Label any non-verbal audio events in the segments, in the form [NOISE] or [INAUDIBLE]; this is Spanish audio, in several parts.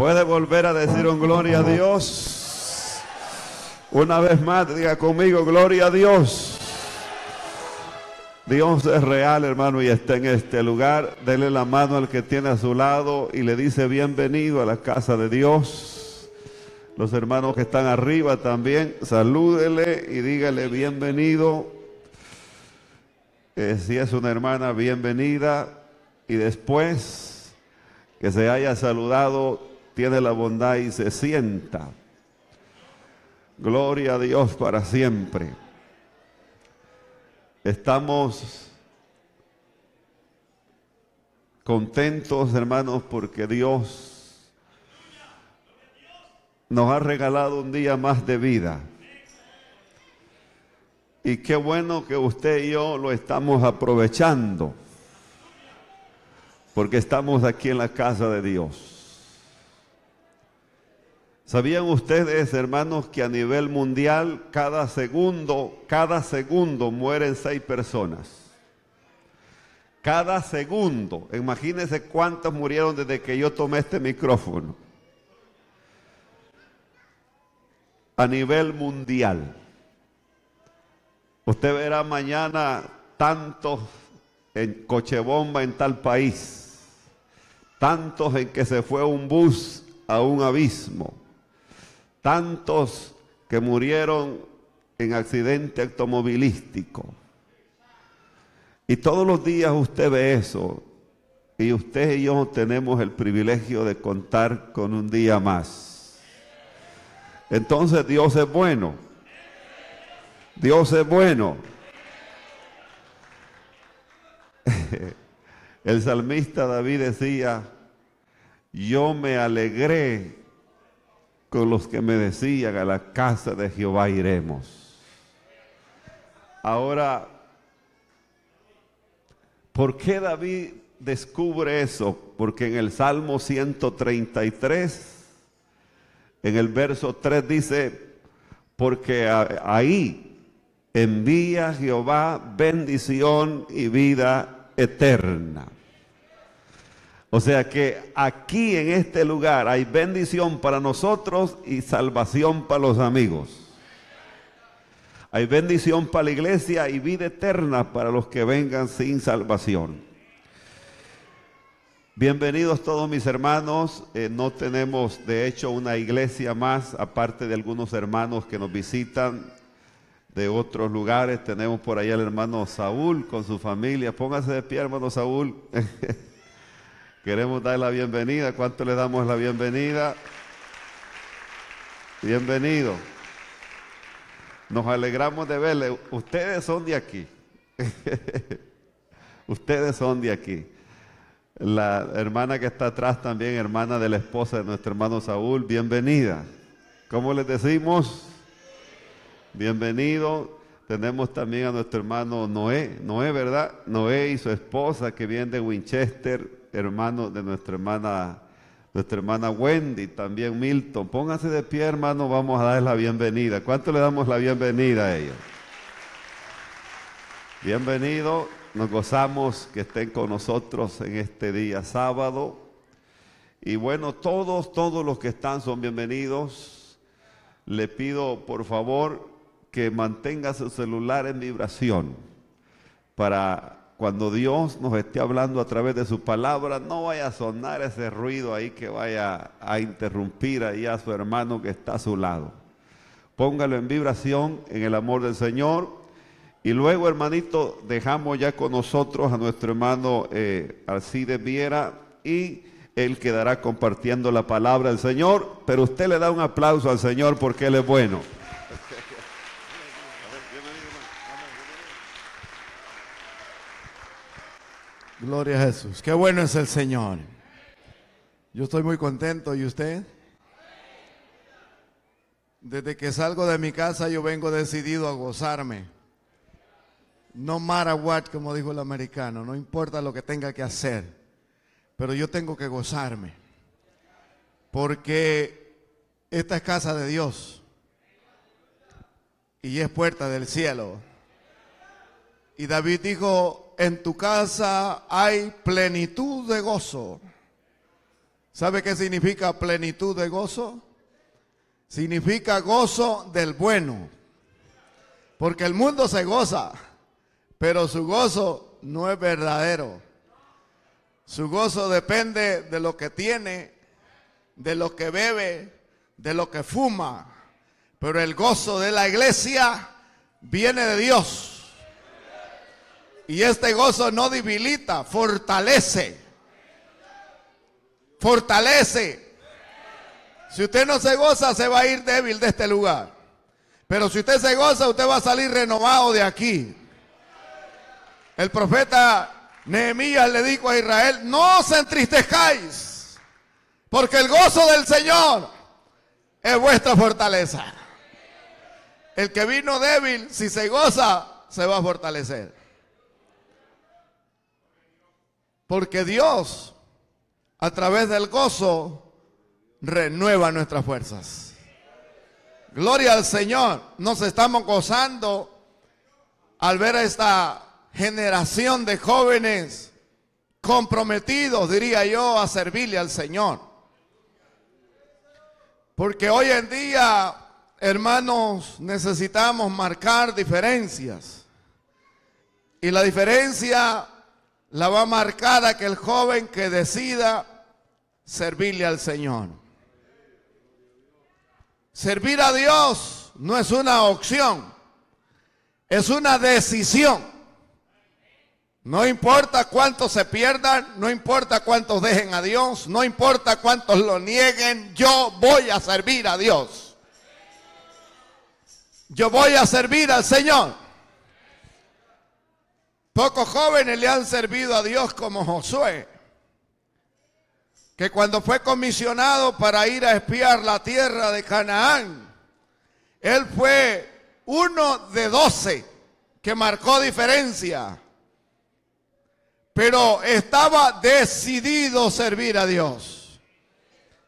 Puede volver a decir un gloria a Dios. Una vez más, diga conmigo, gloria a Dios. Dios es real, hermano, y está en este lugar. Dele la mano al que tiene a su lado y le dice bienvenido a la casa de Dios. Los hermanos que están arriba también, salúdele y dígale bienvenido. Eh, si es una hermana, bienvenida. Y después que se haya saludado, tiene la bondad y se sienta. Gloria a Dios para siempre. Estamos contentos, hermanos, porque Dios nos ha regalado un día más de vida. Y qué bueno que usted y yo lo estamos aprovechando, porque estamos aquí en la casa de Dios. ¿Sabían ustedes, hermanos, que a nivel mundial cada segundo, cada segundo mueren seis personas? Cada segundo. Imagínense cuántos murieron desde que yo tomé este micrófono. A nivel mundial. Usted verá mañana tantos en coche bomba en tal país, tantos en que se fue un bus a un abismo tantos que murieron en accidente automovilístico. Y todos los días usted ve eso. Y usted y yo tenemos el privilegio de contar con un día más. Entonces Dios es bueno. Dios es bueno. [LAUGHS] El salmista David decía, yo me alegré con los que me decían a la casa de Jehová iremos. Ahora, ¿por qué David descubre eso? Porque en el Salmo 133, en el verso 3 dice, porque ahí envía Jehová bendición y vida eterna. O sea que aquí en este lugar hay bendición para nosotros y salvación para los amigos. Hay bendición para la iglesia y vida eterna para los que vengan sin salvación. Bienvenidos todos mis hermanos. Eh, no tenemos de hecho una iglesia más, aparte de algunos hermanos que nos visitan de otros lugares. Tenemos por allá el hermano Saúl con su familia. Póngase de pie, hermano Saúl. [LAUGHS] Queremos dar la bienvenida. ¿Cuánto le damos la bienvenida? Bienvenido. Nos alegramos de verle. Ustedes son de aquí. [LAUGHS] Ustedes son de aquí. La hermana que está atrás también, hermana de la esposa de nuestro hermano Saúl, bienvenida. ¿Cómo les decimos? Bienvenido. Tenemos también a nuestro hermano Noé, Noé, ¿verdad? Noé y su esposa que vienen de Winchester, hermano de nuestra hermana, nuestra hermana Wendy, también Milton. Pónganse de pie, hermano, vamos a dar la bienvenida. ¿Cuánto le damos la bienvenida a ellos? Bienvenido, nos gozamos que estén con nosotros en este día sábado. Y bueno, todos, todos los que están son bienvenidos. Le pido por favor que mantenga su celular en vibración para cuando Dios nos esté hablando a través de su palabra, no vaya a sonar ese ruido ahí que vaya a interrumpir ahí a su hermano que está a su lado. Póngalo en vibración en el amor del Señor. Y luego, hermanito, dejamos ya con nosotros a nuestro hermano eh, Alcides Viera y él quedará compartiendo la palabra del Señor. Pero usted le da un aplauso al Señor porque Él es bueno. Gloria a Jesús. Qué bueno es el Señor. Yo estoy muy contento. ¿Y usted? Desde que salgo de mi casa yo vengo decidido a gozarme. No matter what, como dijo el americano, no importa lo que tenga que hacer, pero yo tengo que gozarme. Porque esta es casa de Dios y es puerta del cielo. Y David dijo, en tu casa hay plenitud de gozo. ¿Sabe qué significa plenitud de gozo? Significa gozo del bueno. Porque el mundo se goza, pero su gozo no es verdadero. Su gozo depende de lo que tiene, de lo que bebe, de lo que fuma. Pero el gozo de la iglesia viene de Dios. Y este gozo no debilita, fortalece. Fortalece. Si usted no se goza, se va a ir débil de este lugar. Pero si usted se goza, usted va a salir renovado de aquí. El profeta Nehemías le dijo a Israel, no os entristezcáis, porque el gozo del Señor es vuestra fortaleza. El que vino débil, si se goza, se va a fortalecer. Porque Dios a través del gozo, renueva nuestras fuerzas. Gloria al Señor. Nos estamos gozando al ver a esta generación de jóvenes comprometidos, diría yo, a servirle al Señor. Porque hoy en día, hermanos, necesitamos marcar diferencias. Y la diferencia la va a marcar aquel joven que decida servirle al Señor. Servir a Dios no es una opción, es una decisión. No importa cuántos se pierdan, no importa cuántos dejen a Dios, no importa cuántos lo nieguen, yo voy a servir a Dios. Yo voy a servir al Señor. Pocos jóvenes le han servido a Dios como Josué, que cuando fue comisionado para ir a espiar la tierra de Canaán, él fue uno de doce que marcó diferencia, pero estaba decidido servir a Dios.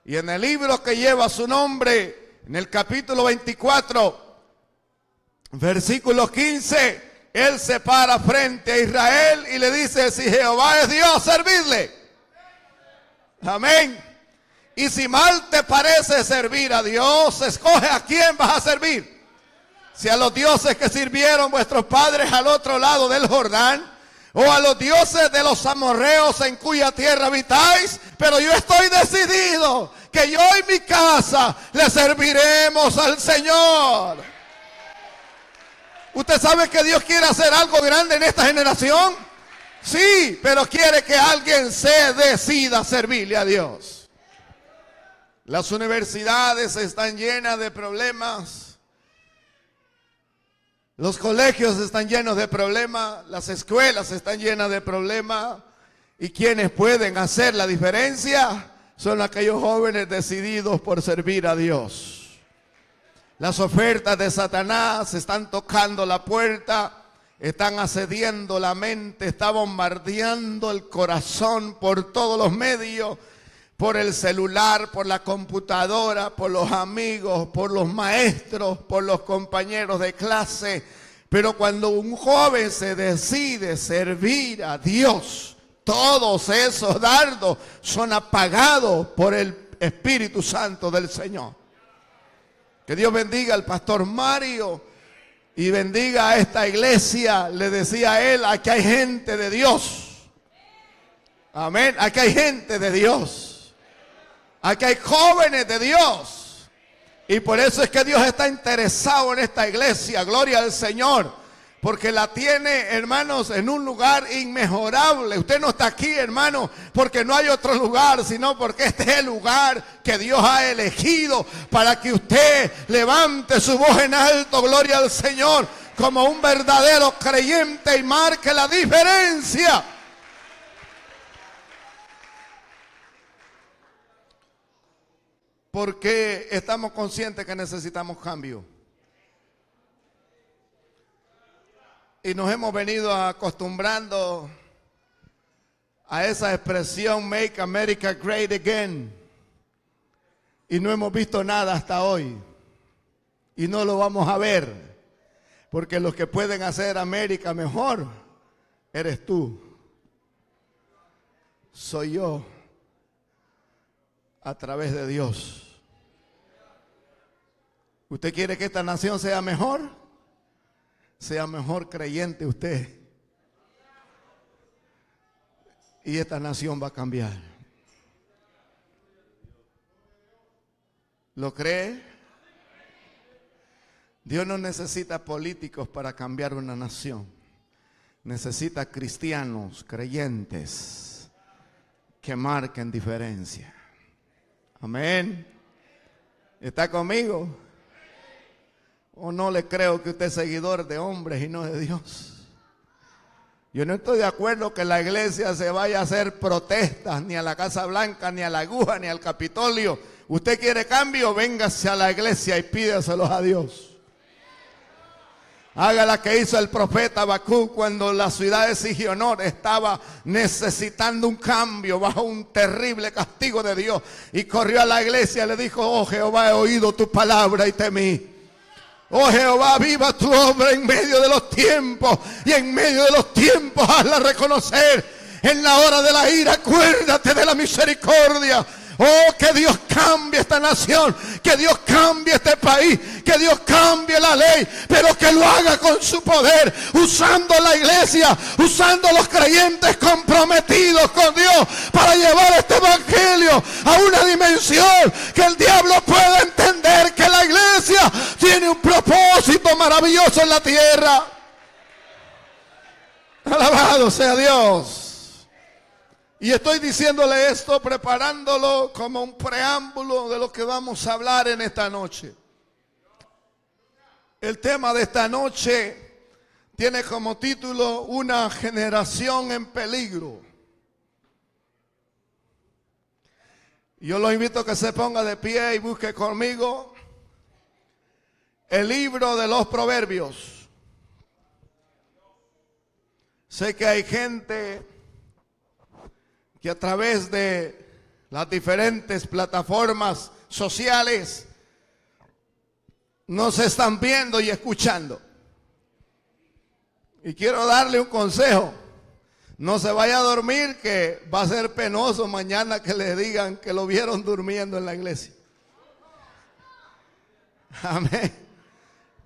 Y en el libro que lleva su nombre, en el capítulo 24, versículo 15, él se para frente a Israel y le dice, si Jehová es Dios, servirle. Amén. Y si mal te parece servir a Dios, escoge a quién vas a servir. Si a los dioses que sirvieron vuestros padres al otro lado del Jordán, o a los dioses de los amorreos en cuya tierra habitáis, pero yo estoy decidido que yo y mi casa le serviremos al Señor. ¿Usted sabe que Dios quiere hacer algo grande en esta generación? Sí, pero quiere que alguien se decida servirle a Dios. Las universidades están llenas de problemas. Los colegios están llenos de problemas. Las escuelas están llenas de problemas. Y quienes pueden hacer la diferencia son aquellos jóvenes decididos por servir a Dios. Las ofertas de Satanás están tocando la puerta, están asediando la mente, están bombardeando el corazón por todos los medios, por el celular, por la computadora, por los amigos, por los maestros, por los compañeros de clase. Pero cuando un joven se decide servir a Dios, todos esos dardos son apagados por el Espíritu Santo del Señor. Que Dios bendiga al pastor Mario y bendiga a esta iglesia. Le decía a él, aquí hay gente de Dios. Amén. Aquí hay gente de Dios. Aquí hay jóvenes de Dios. Y por eso es que Dios está interesado en esta iglesia. Gloria al Señor porque la tiene, hermanos, en un lugar inmejorable. Usted no está aquí, hermano, porque no hay otro lugar, sino porque este es el lugar que Dios ha elegido para que usted levante su voz en alto, gloria al Señor, como un verdadero creyente y marque la diferencia. Porque estamos conscientes que necesitamos cambio. Y nos hemos venido acostumbrando a esa expresión Make America Great Again. Y no hemos visto nada hasta hoy. Y no lo vamos a ver. Porque los que pueden hacer América mejor eres tú. Soy yo. a través de Dios. ¿Usted quiere que esta nación sea mejor? Sea mejor creyente usted. Y esta nación va a cambiar. ¿Lo cree? Dios no necesita políticos para cambiar una nación. Necesita cristianos, creyentes, que marquen diferencia. Amén. ¿Está conmigo? ¿O no le creo que usted es seguidor de hombres y no de Dios? Yo no estoy de acuerdo que la iglesia se vaya a hacer protestas ni a la Casa Blanca, ni a la aguja, ni al Capitolio. Usted quiere cambio, véngase a la iglesia y pídaselos a Dios. Haga la que hizo el profeta Bakú cuando la ciudad de Sigionor estaba necesitando un cambio bajo un terrible castigo de Dios. Y corrió a la iglesia y le dijo, oh Jehová, he oído tu palabra y temí. Oh Jehová, viva tu obra en medio de los tiempos y en medio de los tiempos hazla reconocer. En la hora de la ira, acuérdate de la misericordia. Oh, que Dios cambie esta nación, que Dios cambie este país, que Dios cambie la ley, pero que lo haga con su poder, usando la iglesia, usando los creyentes comprometidos con Dios para llevar este evangelio a una dimensión que el diablo pueda entender que la iglesia tiene un propósito maravilloso en la tierra. Alabado sea Dios. Y estoy diciéndole esto preparándolo como un preámbulo de lo que vamos a hablar en esta noche. El tema de esta noche tiene como título Una generación en peligro. Yo lo invito a que se ponga de pie y busque conmigo el libro de los proverbios. Sé que hay gente que a través de las diferentes plataformas sociales nos están viendo y escuchando. Y quiero darle un consejo. No se vaya a dormir que va a ser penoso mañana que le digan que lo vieron durmiendo en la iglesia. Amén.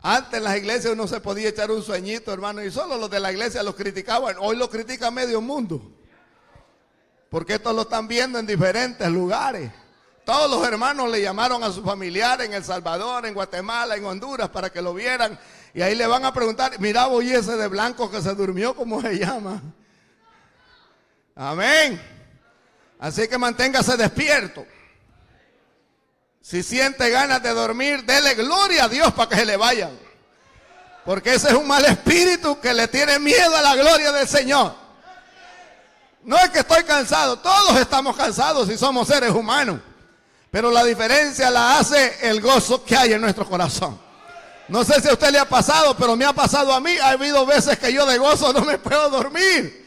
Antes en las iglesias uno se podía echar un sueñito, hermano, y solo los de la iglesia los criticaban. Hoy lo critica medio mundo. Porque esto lo están viendo en diferentes lugares. Todos los hermanos le llamaron a su familiar en El Salvador, en Guatemala, en Honduras, para que lo vieran. Y ahí le van a preguntar, mira, voy ese de blanco que se durmió, ¿cómo se llama? Amén. Así que manténgase despierto. Si siente ganas de dormir, dele gloria a Dios para que se le vayan. Porque ese es un mal espíritu que le tiene miedo a la gloria del Señor. No es que estoy cansado, todos estamos cansados y somos seres humanos. Pero la diferencia la hace el gozo que hay en nuestro corazón. No sé si a usted le ha pasado, pero me ha pasado a mí. Ha habido veces que yo de gozo no me puedo dormir.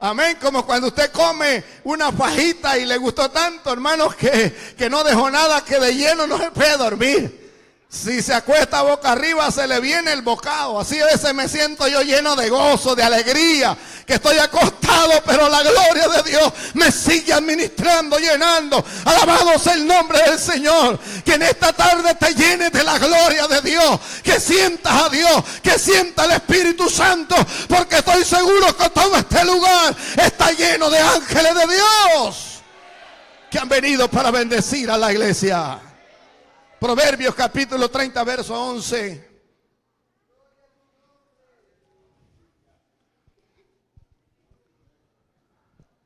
Amén, como cuando usted come una fajita y le gustó tanto, hermanos, que, que no dejó nada, que de lleno no se puede dormir. Si se acuesta boca arriba, se le viene el bocado. Así a veces me siento yo lleno de gozo, de alegría, que estoy acostado, pero la gloria de Dios me sigue administrando, llenando. Alabado sea el nombre del Señor. Que en esta tarde te llenes de la gloria de Dios. Que sientas a Dios, que sienta el Espíritu Santo, porque estoy seguro que todo este lugar está lleno de ángeles de Dios que han venido para bendecir a la iglesia. Proverbios capítulo 30, verso 11.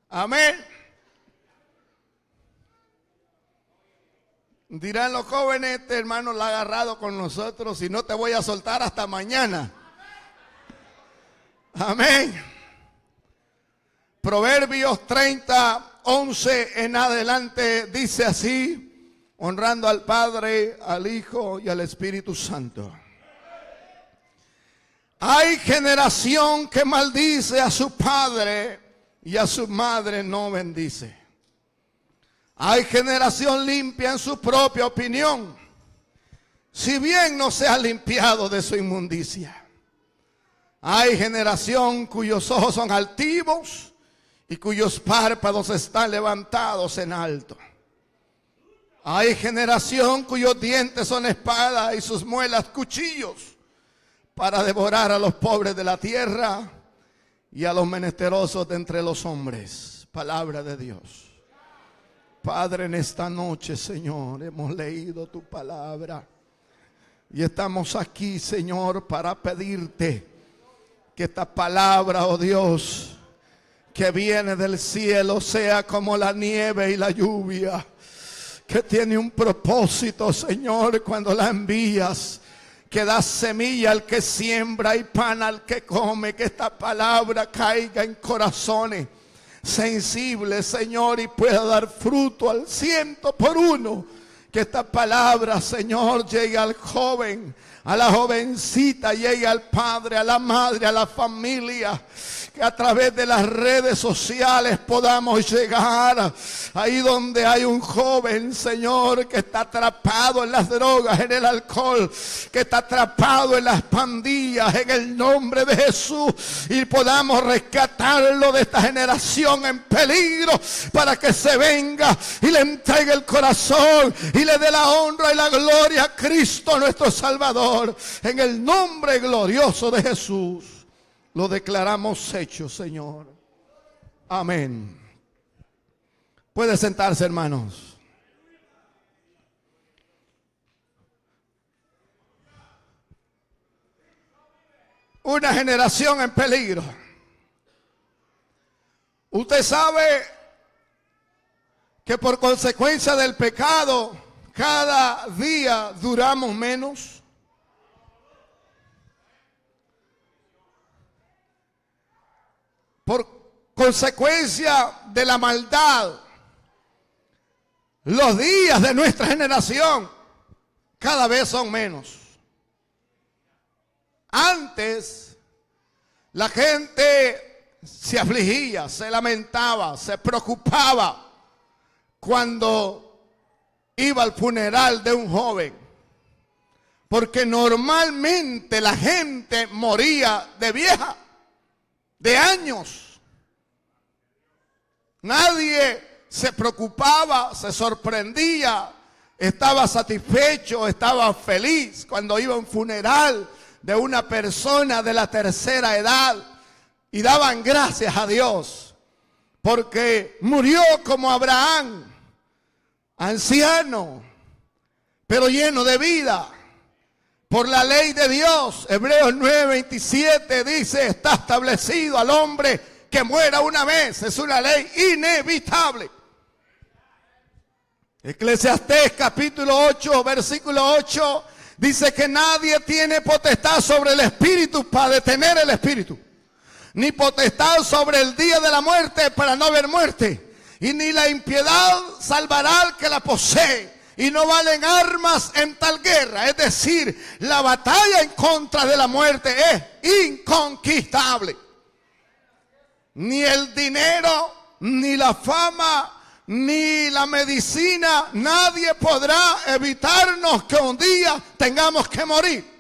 Amén. Dirán los jóvenes, este hermano la ha agarrado con nosotros y no te voy a soltar hasta mañana. Amén. Proverbios 30, 11 en adelante dice así honrando al Padre, al Hijo y al Espíritu Santo. Hay generación que maldice a su padre y a su madre no bendice. Hay generación limpia en su propia opinión, si bien no se ha limpiado de su inmundicia. Hay generación cuyos ojos son altivos y cuyos párpados están levantados en alto. Hay generación cuyos dientes son espadas y sus muelas cuchillos para devorar a los pobres de la tierra y a los menesterosos de entre los hombres. Palabra de Dios. Padre, en esta noche, Señor, hemos leído tu palabra. Y estamos aquí, Señor, para pedirte que esta palabra, oh Dios, que viene del cielo, sea como la nieve y la lluvia, que tiene un propósito, Señor, cuando la envías que da semilla al que siembra y pan al que come, que esta palabra caiga en corazones sensibles, Señor, y pueda dar fruto al ciento por uno. Que esta palabra, Señor, llegue al joven, a la jovencita, llegue al padre, a la madre, a la familia que a través de las redes sociales podamos llegar ahí donde hay un joven, Señor, que está atrapado en las drogas, en el alcohol, que está atrapado en las pandillas, en el nombre de Jesús, y podamos rescatarlo de esta generación en peligro para que se venga y le entregue el corazón y le dé la honra y la gloria a Cristo nuestro Salvador, en el nombre glorioso de Jesús lo declaramos hecho, Señor. Amén. Puede sentarse, hermanos. Una generación en peligro. Usted sabe que por consecuencia del pecado, cada día duramos menos. por consecuencia de la maldad, los días de nuestra generación cada vez son menos. Antes la gente se afligía, se lamentaba, se preocupaba cuando iba al funeral de un joven. Porque normalmente la gente moría de vieja de años. Nadie se preocupaba, se sorprendía, estaba satisfecho, estaba feliz cuando iba a un funeral de una persona de la tercera edad y daban gracias a Dios porque murió como Abraham, anciano, pero lleno de vida por la ley de Dios. Hebreos 9:27 dice, está establecido al hombre que muera una vez. Es una ley inevitable. Eclesiastés capítulo 8, versículo 8, dice que nadie tiene potestad sobre el espíritu para detener el espíritu, ni potestad sobre el día de la muerte para no haber muerte, y ni la impiedad salvará al que la posee y no valen armas en tal guerra. Es decir, la batalla en contra de la muerte es inconquistable. Ni el dinero, ni la fama, ni la medicina, nadie podrá evitarnos que un día tengamos que morir.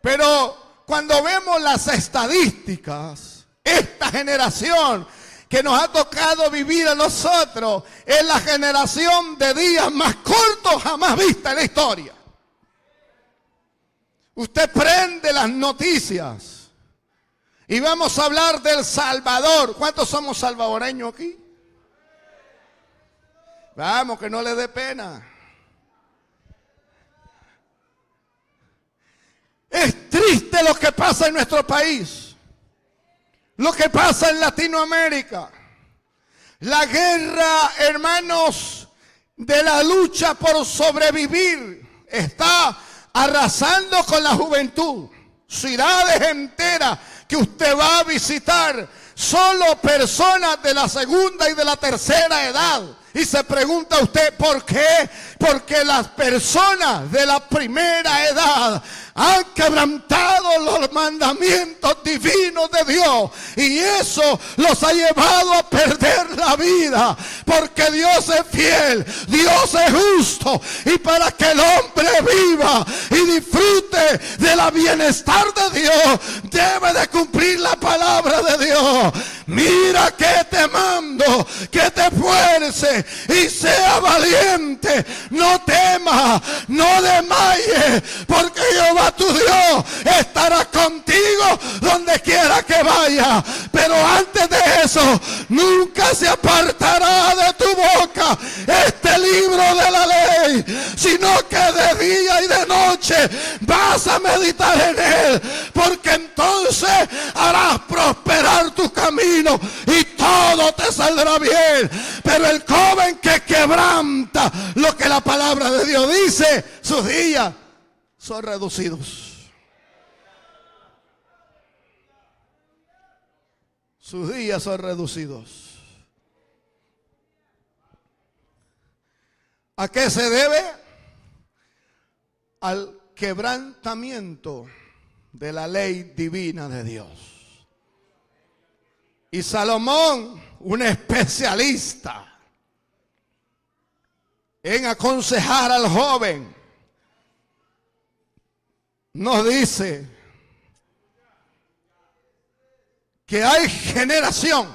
Pero cuando vemos las estadísticas, esta generación que nos ha tocado vivir a nosotros es la generación de días más cortos jamás vista en la historia. Usted prende las noticias y vamos a hablar del Salvador. ¿Cuántos somos salvadoreños aquí? Vamos, que no le dé pena. Es triste lo que pasa en nuestro país. Lo que pasa en Latinoamérica. La guerra, hermanos, de la lucha por sobrevivir está arrasando con la juventud. Ciudades enteras que usted va a visitar, solo personas de la segunda y de la tercera edad. Y se pregunta usted, ¿por qué? Porque las personas de la primera edad han quebrantado los mandamientos divinos de Dios. Y eso los ha llevado a perder la vida. Porque Dios es fiel, Dios es justo. Y para que el hombre viva y disfrute de la bienestar de Dios, debe de cumplir la palabra de Dios. Mira que te mando, que te fuerce y sea valiente. No temas, no desmayes, porque Jehová tu Dios estará contigo donde quiera que vaya. Pero antes de eso, nunca se apartará de boca este libro de la ley, sino que de día y de noche vas a meditar en él, porque entonces harás prosperar tu camino y todo te saldrá bien. Pero el joven que quebranta lo que la palabra de Dios dice, sus días son reducidos. Sus días son reducidos. ¿A qué se debe? Al quebrantamiento de la ley divina de Dios. Y Salomón, un especialista en aconsejar al joven, nos dice que hay generación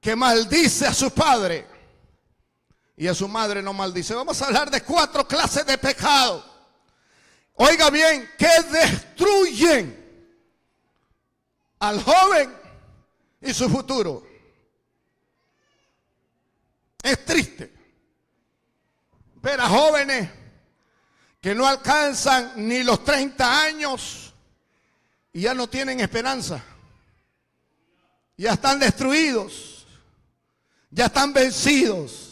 que maldice a su padre y a su madre no maldice. Vamos a hablar de cuatro clases de pecado. Oiga bien, que destruyen al joven y su futuro. Es triste ver a jóvenes que no alcanzan ni los 30 años y ya no tienen esperanza. Ya están destruidos. Ya están vencidos.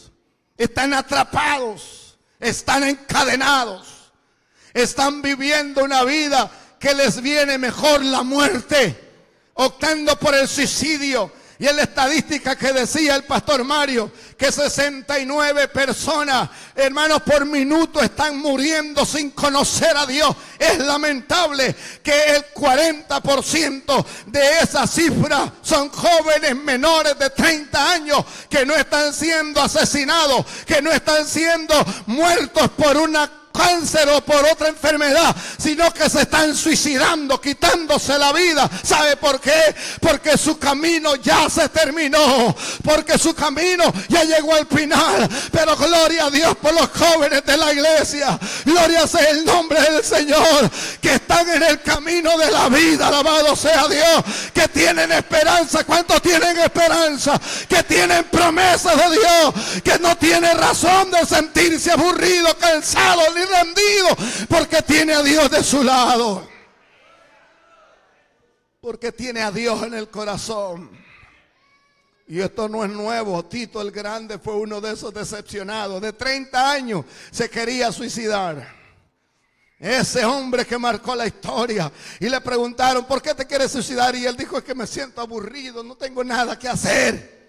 Están atrapados. Están encadenados. Están viviendo una vida que les viene mejor la muerte. Optando por el suicidio y en la estadística que decía el pastor Mario, que 69 personas, hermanos, por minuto están muriendo sin conocer a Dios. Es lamentable que el 40% de esa cifra son jóvenes menores de 30 años que no están siendo asesinados, que no están siendo muertos por una cáncer o por otra enfermedad, sino que se están suicidando, quitándose la vida. ¿Sabe por qué? Porque su camino ya se terminó, porque su camino ya llegó al final. Pero gloria a Dios por los jóvenes de la iglesia. Gloria sea el nombre del Señor, que están en el camino de la vida. Alabado sea Dios, que tienen esperanza. ¿Cuántos tienen esperanza? Que tienen promesas de Dios, que no tienen razón de sentirse aburrido, cansado, rendido porque tiene a Dios de su lado. Porque tiene a Dios en el corazón. Y esto no es nuevo. Tito el Grande fue uno de esos decepcionados. De 30 años se quería suicidar. Ese hombre que marcó la historia. Y le preguntaron, ¿por qué te quieres suicidar? Y él dijo, es que me siento aburrido, no tengo nada que hacer.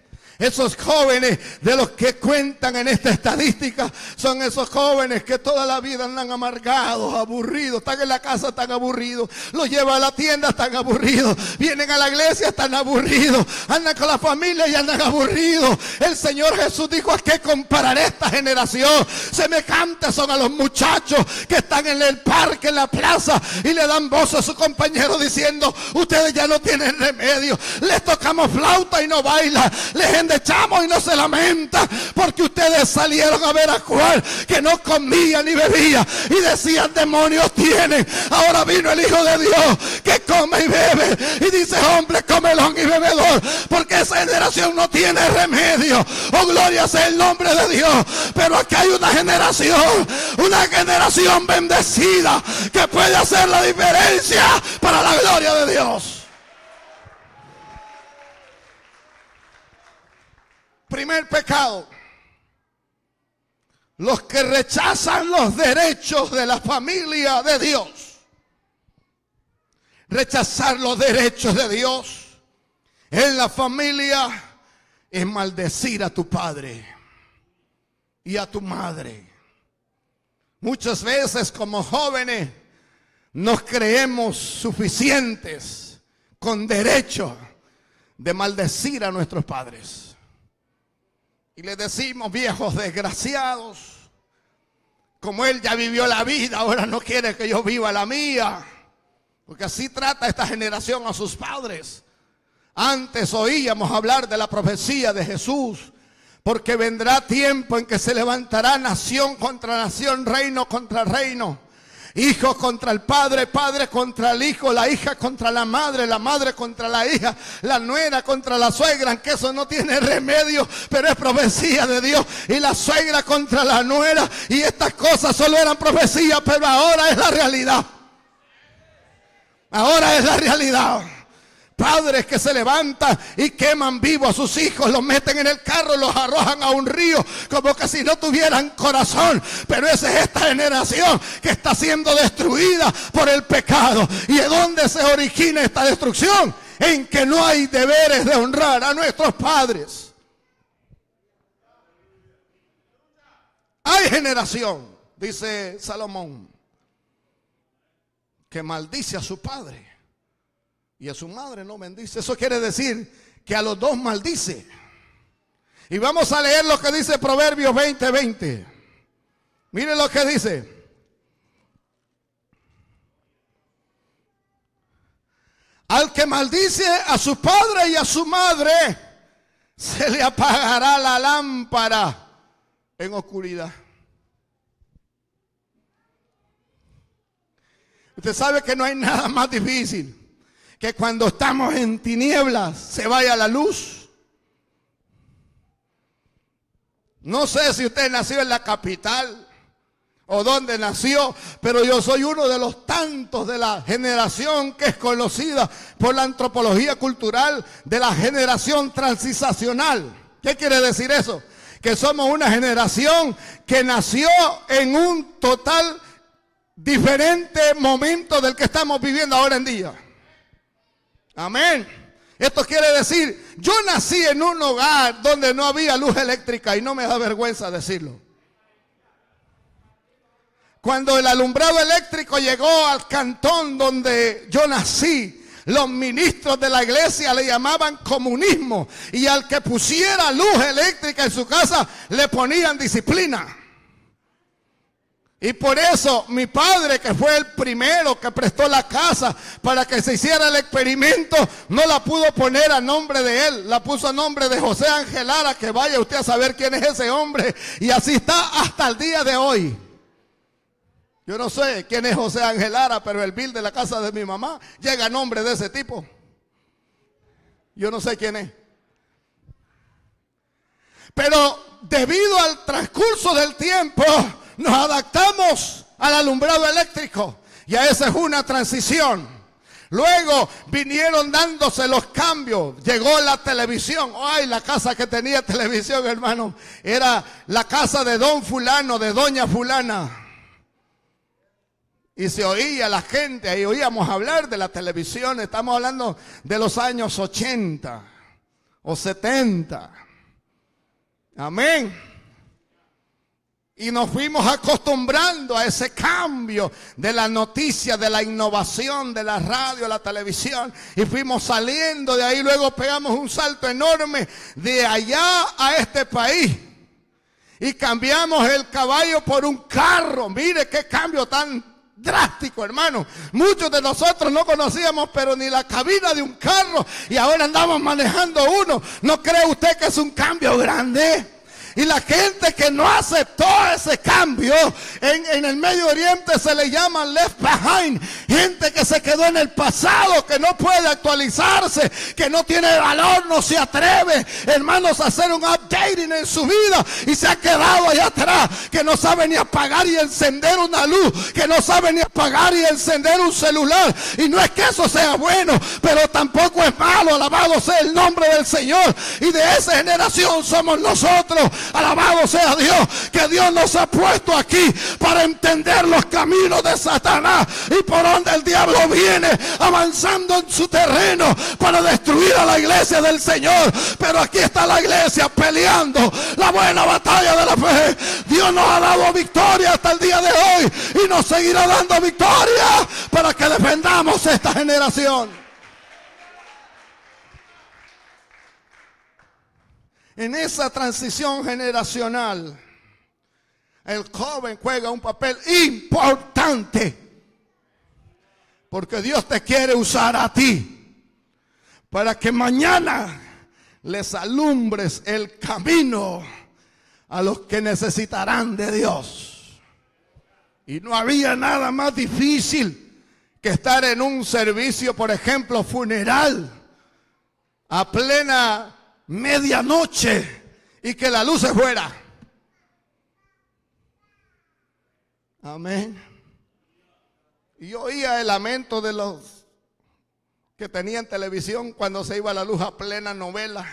Esos jóvenes de los que cuentan en esta estadística son esos jóvenes que toda la vida andan amargados, aburridos, están en la casa, están aburridos, los llevan a la tienda, están aburridos, vienen a la iglesia, están aburridos, andan con la familia y andan aburridos. El Señor Jesús dijo, ¿a qué compararé esta generación? Semejantes son a los muchachos que están en el parque, en la plaza y le dan voz a su compañero diciendo, ustedes ya no tienen remedio, les tocamos flauta y no baila, les echamos y no se lamenta porque ustedes salieron a ver a Juan que no comía ni bebía y decían demonios tienen. Ahora vino el Hijo de Dios que come y bebe y dice hombre comelón y bebedor porque esa generación no tiene remedio. Oh gloria sea el nombre de Dios. Pero aquí hay una generación, una generación bendecida que puede hacer la diferencia para la gloria de Dios. Primer pecado. Los que rechazan los derechos de la familia de Dios. Rechazar los derechos de Dios en la familia es maldecir a tu padre y a tu madre. Muchas veces como jóvenes nos creemos suficientes con derecho de maldecir a nuestros padres. Y le decimos, viejos desgraciados, como él ya vivió la vida, ahora no quiere que yo viva la mía. Porque así trata esta generación a sus padres. Antes oíamos hablar de la profecía de Jesús, porque vendrá tiempo en que se levantará nación contra nación, reino contra reino. Hijo contra el padre, padre contra el hijo, la hija contra la madre, la madre contra la hija, la nuera contra la suegra, que eso no tiene remedio, pero es profecía de Dios. Y la suegra contra la nuera, y estas cosas solo eran profecías, pero ahora es la realidad. Ahora es la realidad. Padres que se levantan y queman vivo a sus hijos, los meten en el carro, los arrojan a un río como que si no tuvieran corazón. Pero esa es esta generación que está siendo destruida por el pecado. ¿Y de dónde se origina esta destrucción? En que no hay deberes de honrar a nuestros padres. Hay generación, dice Salomón, que maldice a su padre y a su madre no bendice. Eso quiere decir que a los dos maldice. Y vamos a leer lo que dice Proverbios 20:20. 20. Miren lo que dice. Al que maldice a su padre y a su madre, se le apagará la lámpara en oscuridad. Usted sabe que no hay nada más difícil que cuando estamos en tinieblas se vaya la luz. No sé si usted nació en la capital o dónde nació, pero yo soy uno de los tantos de la generación que es conocida por la antropología cultural de la generación transicional. ¿Qué quiere decir eso? Que somos una generación que nació en un total diferente momento del que estamos viviendo ahora en día. Amén. Esto quiere decir, yo nací en un hogar donde no había luz eléctrica y no me da vergüenza decirlo. Cuando el alumbrado eléctrico llegó al cantón donde yo nací, los ministros de la iglesia le llamaban comunismo y al que pusiera luz eléctrica en su casa le ponían disciplina. Y por eso mi padre, que fue el primero que prestó la casa para que se hiciera el experimento, no la pudo poner a nombre de él, la puso a nombre de José Angelara, que vaya usted a saber quién es ese hombre. Y así está hasta el día de hoy. Yo no sé quién es José Angelara, pero el bill de la casa de mi mamá llega a nombre de ese tipo. Yo no sé quién es. Pero debido al transcurso del tiempo, nos adaptamos al alumbrado eléctrico. Y a esa es una transición. Luego vinieron dándose los cambios. Llegó la televisión. Ay, la casa que tenía [LAUGHS] televisión, hermano. Era la casa de don fulano, de doña fulana. Y se oía la gente, ahí oíamos hablar de la televisión. Estamos hablando de los años 80 o 70. Amén. Y nos fuimos acostumbrando a ese cambio de la noticia, de la innovación, de la radio, la televisión. Y fuimos saliendo de ahí, luego pegamos un salto enorme de allá a este país. Y cambiamos el caballo por un carro. Mire qué cambio tan drástico, hermano. Muchos de nosotros no conocíamos, pero ni la cabina de un carro. Y ahora andamos manejando uno. ¿No cree usted que es un cambio grande? Y la gente que no aceptó ese cambio en, el Medio Oriente se le llama left behind. Gente que se quedó en el pasado, que no puede actualizarse, que no tiene valor, no se atreve, hermanos, a hacer un updating en su vida y se ha quedado allá atrás, que no sabe ni apagar y encender una luz, que no sabe ni apagar y encender un celular. Y no es que eso sea bueno, pero tampoco es malo. Alabado sea el nombre del Señor. Y de esa generación somos nosotros Alabado sea Dios, que Dios nos ha puesto aquí para entender los caminos de Satanás y por donde el diablo viene avanzando en su terreno para destruir a la iglesia del Señor. Pero aquí está la iglesia peleando la buena batalla de la fe. Dios nos ha dado victoria hasta el día de hoy y nos seguirá dando victoria para que defendamos esta generación. En esa transición generacional, el joven juega un papel importante. Porque Dios te quiere usar a ti para que mañana les alumbres el camino a los que necesitarán de Dios. Y no había nada más difícil que estar en un servicio, por ejemplo, funeral, a plena medianoche y que la luz se fuera. Amén. Y oía el lamento de los que tenían televisión cuando se iba la luz a plena novela.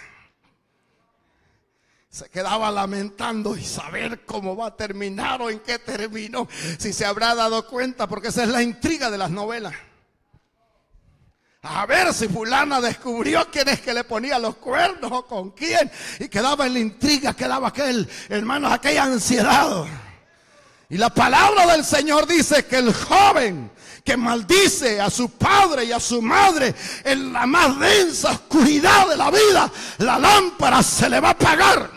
Se quedaba lamentando y saber cómo va a terminar o en qué terminó. Si se habrá dado cuenta, porque esa es la intriga de las novelas. A ver si fulana descubrió quién es que le ponía los cuernos o con quién. Y quedaba en la intriga, quedaba aquel, hermanos, aquella ansiedad. Y la palabra del Señor dice que el joven que maldice a su padre y a su madre en la más densa oscuridad de la vida, la lámpara se le va a apagar.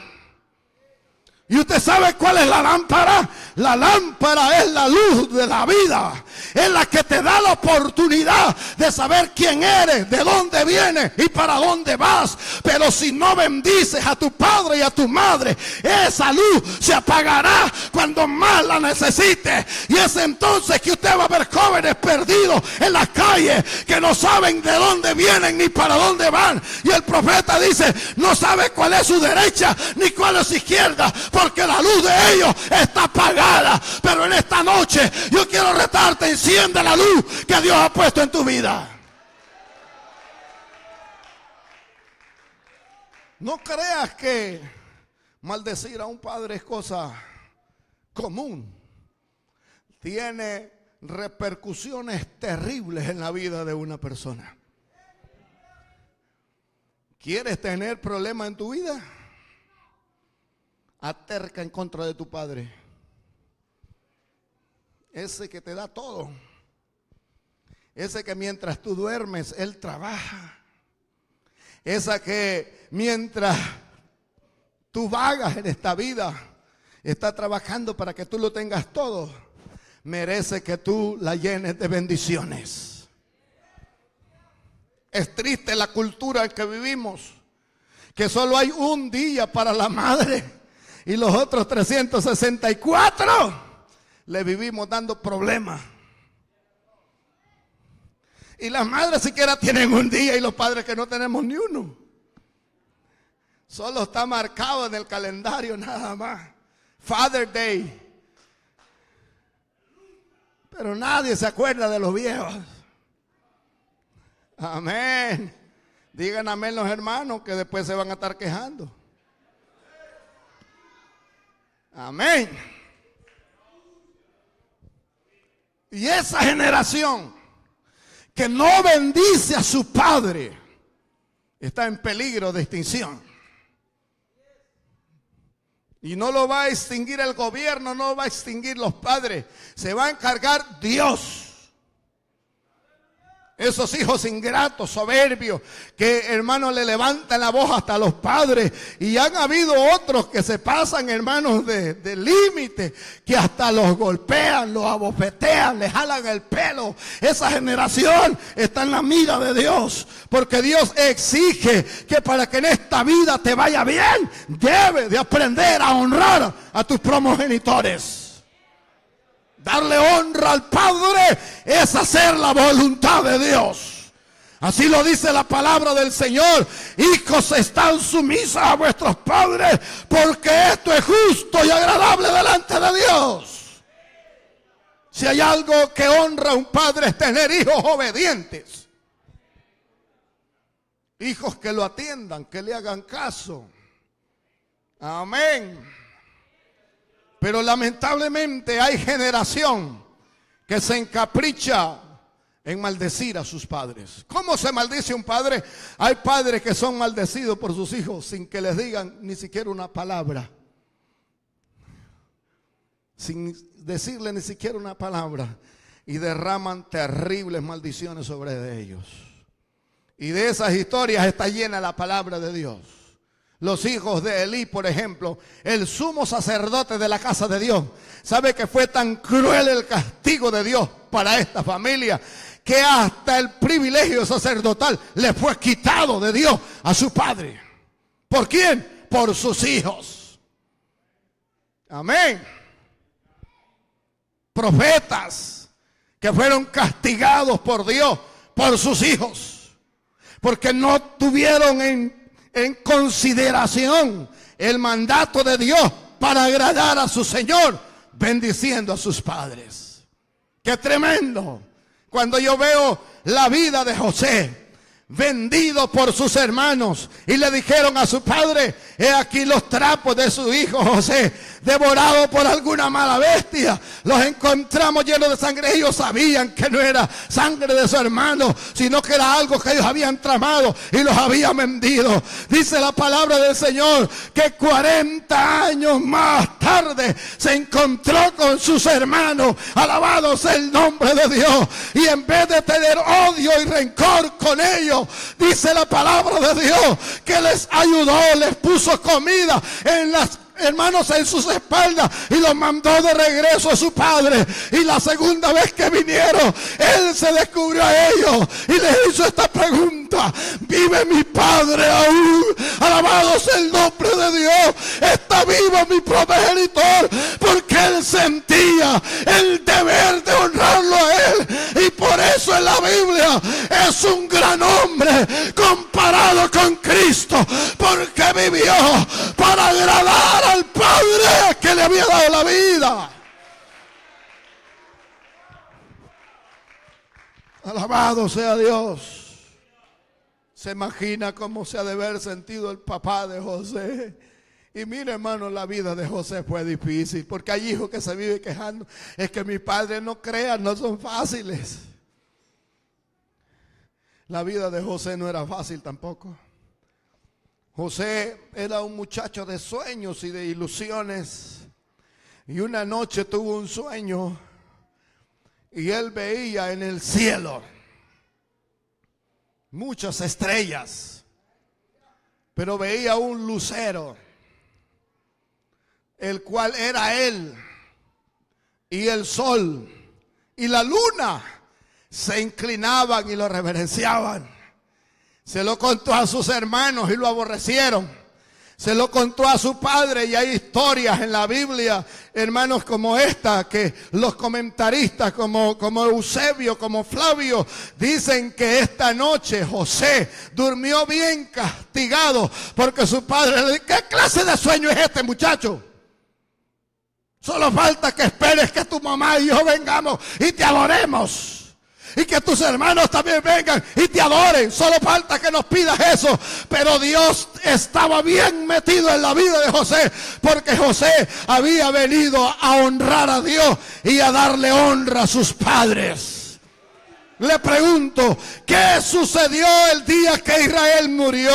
¿Y usted sabe cuál es la lámpara? La lámpara es la luz de la vida. Es la que te da la oportunidad de saber quién eres, de dónde vienes y para dónde vas. Pero si no bendices a tu padre y a tu madre, esa luz se apagará cuando más la necesites. Y es entonces que usted va a ver jóvenes perdidos en las calles que no saben de dónde vienen ni para dónde van. Y el profeta dice, no sabe cuál es su derecha ni cuál es su izquierda porque la luz de ellos está apagada. Pero en esta noche yo quiero retarte, enciende la luz que Dios ha puesto en tu vida. No creas que maldecir a un padre es cosa común. Tiene repercusiones terribles en la vida de una persona. ¿Quieres tener problemas en tu vida? aterca en contra de tu padre. Ese que te da todo. Ese que mientras tú duermes, Él trabaja. Esa que mientras tú vagas en esta vida, está trabajando para que tú lo tengas todo. Merece que tú la llenes de bendiciones. Es triste la cultura en que vivimos, que solo hay un día para la madre y los otros 364 le vivimos dando problemas. Y las madres siquiera tienen un día y los padres que no tenemos ni uno. Solo está marcado en el calendario nada más. Father Day. Pero nadie se acuerda de los viejos. Amén. Digan amén los hermanos que después se van a estar quejando. Amén. Y esa generación que no bendice a su padre está en peligro de extinción. Y no lo va a extinguir el gobierno, no va a extinguir los padres. Se va a encargar Dios. Esos hijos ingratos, soberbios, que hermanos le levantan la voz hasta los padres. Y han habido otros que se pasan, hermanos, de, de límite, que hasta los golpean, los abofetean, les jalan el pelo. Esa generación está en la mira de Dios. Porque Dios exige que para que en esta vida te vaya bien, debes de aprender a honrar a tus promogenitores. Darle honra al Padre es hacer la voluntad de Dios. Así lo dice la palabra del Señor. Hijos están sumisos a vuestros padres porque esto es justo y agradable delante de Dios. Si hay algo que honra a un padre es tener hijos obedientes. Hijos que lo atiendan, que le hagan caso. Amén. Pero lamentablemente hay generación que se encapricha en maldecir a sus padres. ¿Cómo se maldice un padre? Hay padres que son maldecidos por sus hijos sin que les digan ni siquiera una palabra. Sin decirle ni siquiera una palabra. Y derraman terribles maldiciones sobre ellos. Y de esas historias está llena la palabra de Dios los hijos de Elí, por ejemplo, el sumo sacerdote de la casa de Dios, sabe que fue tan cruel el castigo de Dios para esta familia que hasta el privilegio sacerdotal le fue quitado de Dios a su padre. ¿Por quién? Por sus hijos. Amén. Profetas que fueron castigados por Dios por sus hijos. Porque no tuvieron en, en consideración el mandato de Dios para agradar a su Señor, bendiciendo a sus padres. Qué tremendo. Cuando yo veo la vida de José, vendido por sus hermanos y le dijeron a su padre, he aquí los trapos de su hijo José, devorado por alguna mala bestia. Los encontramos llenos de sangre. Ellos sabían que no era sangre de su hermano, sino que era algo que ellos habían tramado y los habían vendido. Dice la palabra del Señor que 40 años más tarde se encontró con sus hermanos. Alabados el nombre de Dios. Y en vez de tener odio y rencor con ellos, dice la palabra de Dios que les ayudó, les puso comida en las hermanos en sus espaldas y los mandó de regreso a su padre. Y la segunda vez que vinieron, él se descubrió a ellos y les hizo esta pregunta. ¿Vive mi padre aún? Alabado sea el nombre de Dios. Está vivo mi progenitor porque él sentía el deber de honrarlo a él. Y por eso en la Biblia es un gran hombre comparado con Cristo porque vivió para agradar al Padre que le había dado la vida. Alabado sea Dios. Se imagina cómo se ha de haber sentido el papá de José. Y mire, hermano, la vida de José fue difícil. Porque hay hijos que se viven quejando. Es que mis padres no crean, no son fáciles. La vida de José no era fácil tampoco. José era un muchacho de sueños y de ilusiones. Y una noche tuvo un sueño y él veía en el cielo muchas estrellas, pero veía un lucero, el cual era él, y el sol y la luna se inclinaban y lo reverenciaban. Se lo contó a sus hermanos y lo aborrecieron. Se lo contó a su padre y hay historias en la Biblia, hermanos, como esta, que los comentaristas como, como Eusebio, como Flavio, dicen que esta noche José durmió bien castigado porque su padre le dijo, ¿qué clase de sueño es este muchacho? Solo falta que esperes que tu mamá y yo vengamos y te adoremos y que tus hermanos también vengan y te adoren. Solo falta que nos pidas eso. Pero Dios estaba bien metido en la vida de José porque José había venido a honrar a Dios y a darle honra a sus padres. Le pregunto, ¿qué sucedió el día que Israel murió?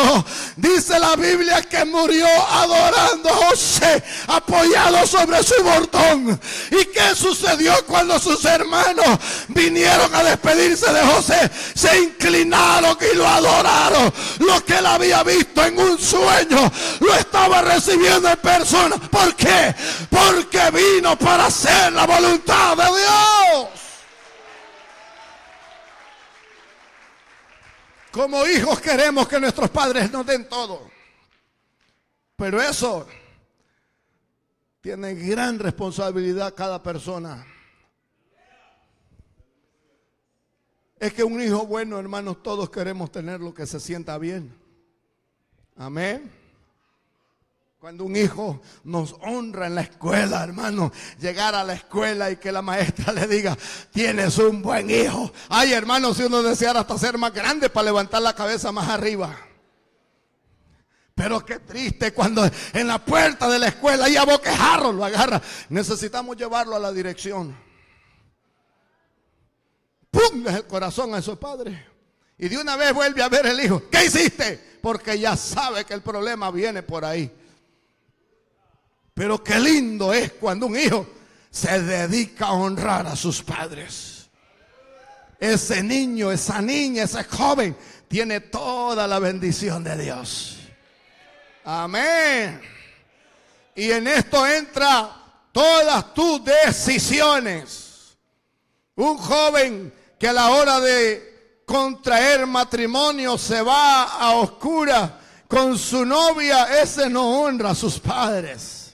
Dice la Biblia que murió adorando a José, apoyado sobre su bordón. ¿Y qué sucedió cuando sus hermanos vinieron a despedirse de José? Se inclinaron y lo adoraron. Lo que él había visto en un sueño, lo estaba recibiendo en persona. ¿Por qué? Porque vino para hacer la voluntad de Dios. Como hijos queremos que nuestros padres nos den todo. Pero eso tiene gran responsabilidad cada persona. Es que un hijo bueno, hermanos, todos queremos tener lo que se sienta bien. Amén. Cuando un hijo nos honra en la escuela, hermano, llegar a la escuela y que la maestra le diga, tienes un buen hijo. Ay, hermano, si uno deseara hasta ser más grande para levantar la cabeza más arriba. Pero qué triste cuando en la puerta de la escuela y a boquejarro lo agarra. Necesitamos llevarlo a la dirección. ¡Pum! Es el corazón a su padre. Y de una vez vuelve a ver el hijo. ¿Qué hiciste? Porque ya sabe que el problema viene por ahí. Pero qué lindo es cuando un hijo se dedica a honrar a sus padres. Ese niño, esa niña, ese joven tiene toda la bendición de Dios. Amén. Y en esto entra todas tus decisiones. Un joven que a la hora de contraer matrimonio se va a oscura con su novia, ese no honra a sus padres.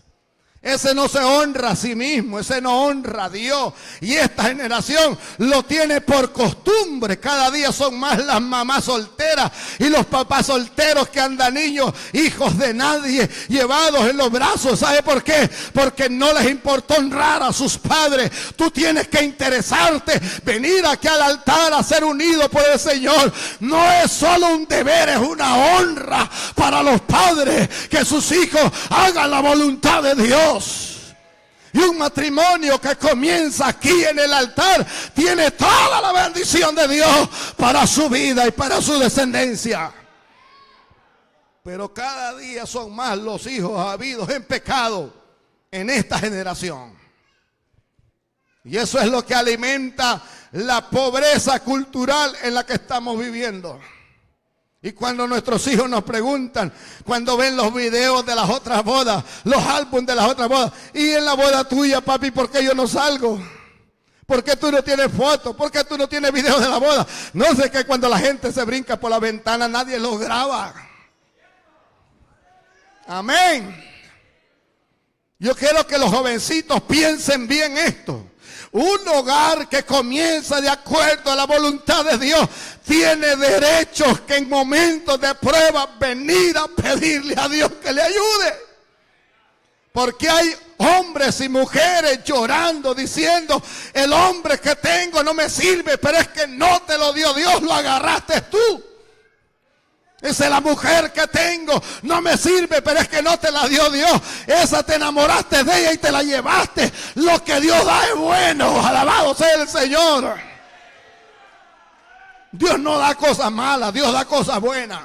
Ese no se honra a sí mismo, ese no honra a Dios. Y esta generación lo tiene por costumbre. Cada día son más las mamás solteras y los papás solteros que andan niños, hijos de nadie, llevados en los brazos. ¿Sabe por qué? Porque no les importó honrar a sus padres. Tú tienes que interesarte, venir aquí al altar a ser unido por el Señor. No es solo un deber, es una honra para los padres que sus hijos hagan la voluntad de Dios. Y un matrimonio que comienza aquí en el altar tiene toda la bendición de Dios para su vida y para su descendencia. Pero cada día son más los hijos habidos en pecado en esta generación. Y eso es lo que alimenta la pobreza cultural en la que estamos viviendo. Y cuando nuestros hijos nos preguntan, cuando ven los videos de las otras bodas, los álbumes de las otras bodas, y en la boda tuya, papi, ¿por qué yo no salgo? ¿Por qué tú no tienes fotos? ¿Por qué tú no tienes videos de la boda? No sé que cuando la gente se brinca por la ventana nadie lo graba. Amén. Yo quiero que los jovencitos piensen bien esto. Un hogar que comienza de acuerdo a la voluntad de Dios tiene derechos que en momentos de prueba venir a pedirle a Dios que le ayude. Porque hay hombres y mujeres llorando, diciendo, el hombre que tengo no me sirve, pero es que no te lo dio Dios, lo agarraste tú. Esa es la mujer que tengo. No me sirve, pero es que no te la dio Dios. Esa te enamoraste de ella y te la llevaste. Lo que Dios da es bueno. Alabado sea el Señor. Dios no da cosas malas, Dios da cosas buenas.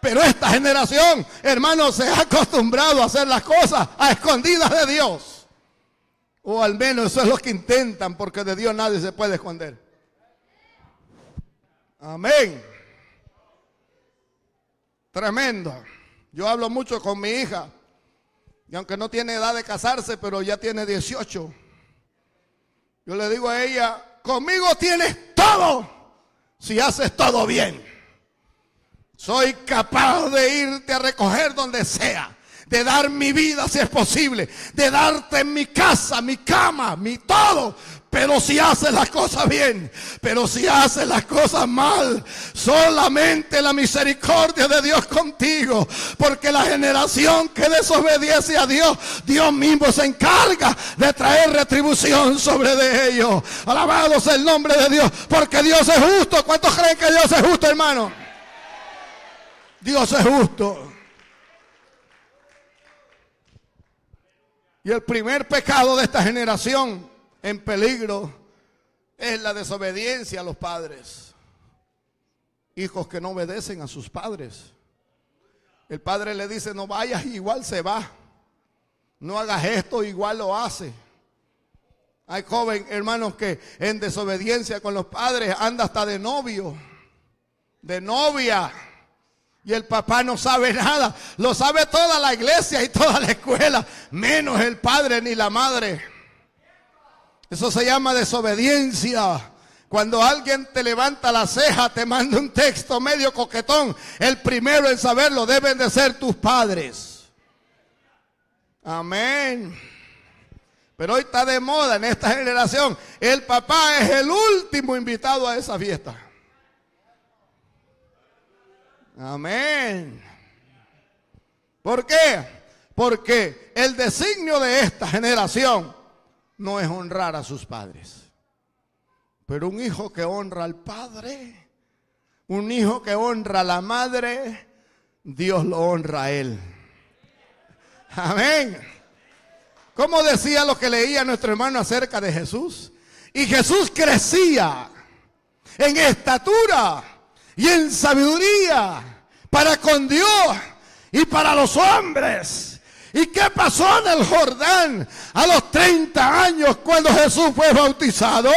Pero esta generación, hermano, se ha acostumbrado a hacer las cosas a escondidas de Dios. O al menos eso es lo que intentan, porque de Dios nadie se puede esconder. Amén. Tremendo. Yo hablo mucho con mi hija. Y aunque no tiene edad de casarse, pero ya tiene 18. Yo le digo a ella, conmigo tienes todo si haces todo bien. Soy capaz de irte a recoger donde sea, de dar mi vida si es posible, de darte mi casa, mi cama, mi todo, pero si haces las cosas bien, pero si haces las cosas mal, solamente la misericordia de Dios contigo. Porque la generación que desobedece a Dios, Dios mismo se encarga de traer retribución sobre de ellos. Alabados el nombre de Dios, porque Dios es justo. ¿Cuántos creen que Dios es justo, hermano? Dios es justo. El primer pecado de esta generación en peligro es la desobediencia a los padres. Hijos que no obedecen a sus padres. El padre le dice, no vayas, igual se va. No hagas esto, igual lo hace. Hay joven, hermanos, que en desobediencia con los padres anda hasta de novio, de novia. Y el papá no sabe [LAUGHS] nada. Lo sabe toda la iglesia y toda la escuela, menos el padre ni la madre. Eso se llama desobediencia. Cuando alguien te levanta la ceja, te manda un texto medio coquetón, el primero en saberlo deben de ser tus padres. Amén. Pero hoy está de moda en esta generación. El papá es el último invitado a esa fiesta. Amén. ¿Por qué? Porque el designio de esta generación no es honrar a sus padres. Pero un hijo que honra al padre, un hijo que honra a la madre, Dios lo honra a él. Amén. Como decía lo que leía nuestro hermano acerca de Jesús? Y Jesús crecía en estatura y en sabiduría para con Dios y para los hombres. ¿Y qué pasó en el Jordán a los 30 años cuando Jesús fue bautizado?